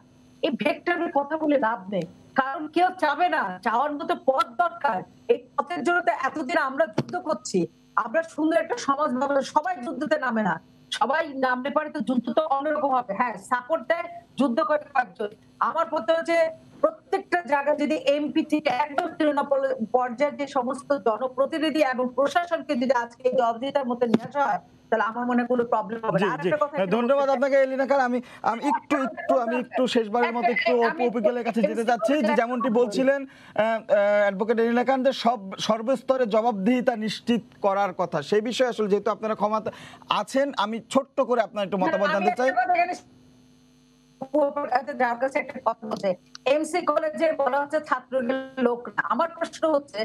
এই ভেক্টরের কথা বলে লাভ নেই। কারণ কেউ চাবে না, চাওয়ার মতো পথ দরকার। এই পথের জন্য তো এতদিন আমরা যুদ্ধ করছি। আমরা সুন্দর একটা সমাজ ভাবে সবাই যুদ্ধতে নামে না। সবাই নামলে পারে তো যুদ্ধ তো অন্যরকম হবে। হ্যাঁ সাপোর্ট দেয় যুদ্ধ করে কয়েকজন। আমার পথে হচ্ছে প্রত্যেকটা জায়গায় যদি এমপি থেকে একদম তৃণমূল পর্যায়ের যে সমস্ত জনপ্রতিনিধি এবং প্রশাসনকে যদি আজকে এই জবাবদিহিতার মধ্যে নিয়ে আসা হয় তাহলে আমার মনে কোনো প্রবলেম হবে না। জি আরেকটা কথা হ্যাঁ, একটু ধন্যবাদ আপনাকে এলিনা খান। আমি আমি একটু একটু আমি একটু শেষবারের মতো একটু আমি- কাছে যেতে চাচ্ছি। যে যেমনটি বলছিলেন অ্যাডভোকেট এলিনা খান যে সব সর্বস্তরে জবাবদিহিতা নিশ্চিত করার কথা। সেই বিষয়ে আসলে যেহেতু আপনারা ক্ষমতা আছেন আমি ছোট্ট করে আপনার একটু মতামত জানতে চাই। একটা কথা এখানে যার কাছে একটা কথা বলছে এমসি কলেজে বলা হচ্ছে ছাত্রলীগের লোক না। আমার প্রশ্ন হচ্ছে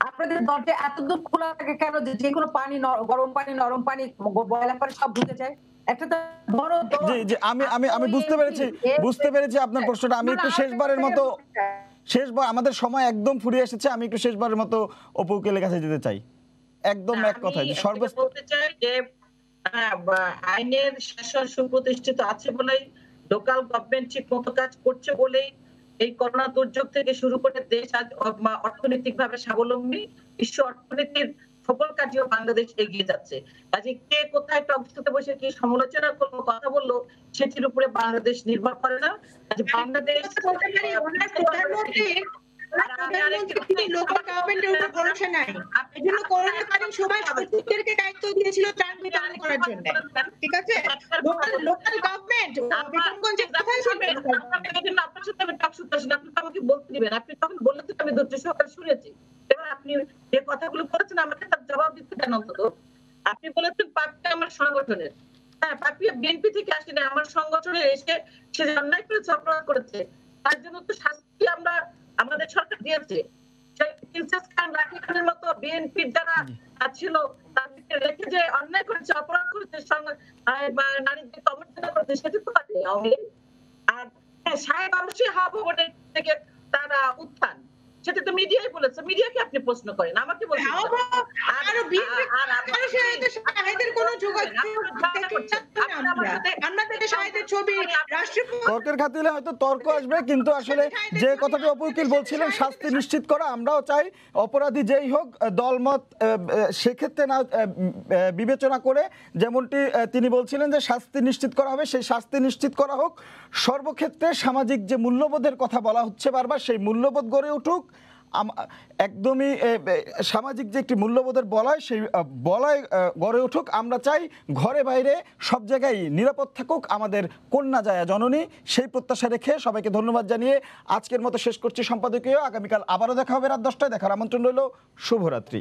আপনাদের দরজা এত খোলা থাকে কেন যে যে কোনো পানি গরম পানি নরম পানি বয়লা পানি সব ঢুকে যায়? একটা তো বড় দরজা। জি জি আমি আমি আমি বুঝতে পেরেছি বুঝতে পেরেছি আপনার প্রশ্নটা। আমি একটু শেষবারের মতো শেষবার আমাদের সময় একদম ফুরিয়ে এসেছে। আমি একটু শেষবারের মতো অপুকেলের কাছে যেতে চাই। একদম এক এটা সর্বস্তর বলতে চাই যে আইনের শাসন সুপ্রতিষ্ঠিত আছে বলেই লোকাল গভর্নমেন্ট ঠিক মতো কাজ করছে বলেই এই করোনা দুর্যোগ থেকে শুরু করে দেশ আজ অর্থনৈতিক ভাবে স্বাবলম্বী, বিশ্ব অর্থনীতির সফল কাজেও বাংলাদেশ এগিয়ে যাচ্ছে। আজকে কে কোথায় টকশোতে বসে কি সমালোচনা করল, কথা বলল, সেটির উপরে বাংলাদেশ নির্ভর করে না। আজ বাংলাদেশ বলতে পারি ওনার প্রধানমন্ত্রীর ওনার প্রধানমন্ত্রীর কিন্তু লোকাল গভর্নমেন্টের উপর ভরসা নাই। এই করোনাকালীন সময় সচিবদেরকে দায়িত্ব দিয়েছিল ত্রাণ বিতরণ করার জন্য। ঠিক আছে? লোকাল লোকাল গভর্নমেন্ট বেগমগঞ্জে কোথায় ছিল আপনার সাথে আমি টক শুনতে আসি আপনি তো আমাকে বলতে দিবেন। আপনি তখন বলেছেন আমি ধৈর্য সহকারে শুনেছি। এবার আপনি যে কথাগুলো বলেছেন আমাকে তার জবাব দিতে দেন অন্তত। আপনি বলেছেন পাপিয়া আমার সংগঠনের। হ্যাঁ পাপিয়া বিএনপি থেকে আসেনি আমার সংগঠনে এসে সে অন্যায় করেছে অপরাধ করেছে তার জন্য তো শাস্তি আমরা আমাদের সরকার দিয়েছে। ছিল তাদেরকে অন্যায় করেছে অপরাধ করেছে নারীদের করেছে সেটা তো আর হ্যাঁ, সাহেব হাব তারা উত্থান। সেটা তো মিডিয়াই বলেছে মিডিয়াকে আপনি প্রশ্ন করেন আমাকে বলছেন রাষ্ট্রীয় তর্কের খাতিরে হয়তো তর্ক আসবে কিন্তু আসলে যে কথাটি অপু বলছিলেন শাস্তি নিশ্চিত করা আমরাও চাই। অপরাধী যেই হোক দলমত সেক্ষেত্রে না বিবেচনা করে যেমনটি তিনি বলছিলেন যে শাস্তি নিশ্চিত করা হবে সেই শাস্তি নিশ্চিত করা হোক। সর্বক্ষেত্রে সামাজিক যে মূল্যবোধের কথা বলা হচ্ছে বারবার, সেই মূল্যবোধ গড়ে উঠুক। একদমই সামাজিক যে একটি মূল্যবোধের বলয়, সেই বলয় গড়ে উঠুক। আমরা চাই ঘরে বাইরে সব জায়গায় নিরাপদ থাকুক আমাদের কন্যা যায় জননী। সেই প্রত্যাশা রেখে সবাইকে ধন্যবাদ জানিয়ে আজকের মতো শেষ করছি সম্পাদকীয়। আগামীকাল আবারও দেখা হবে রাত দশটায়। দেখার আমন্ত্রণ রইল। শুভরাত্রি।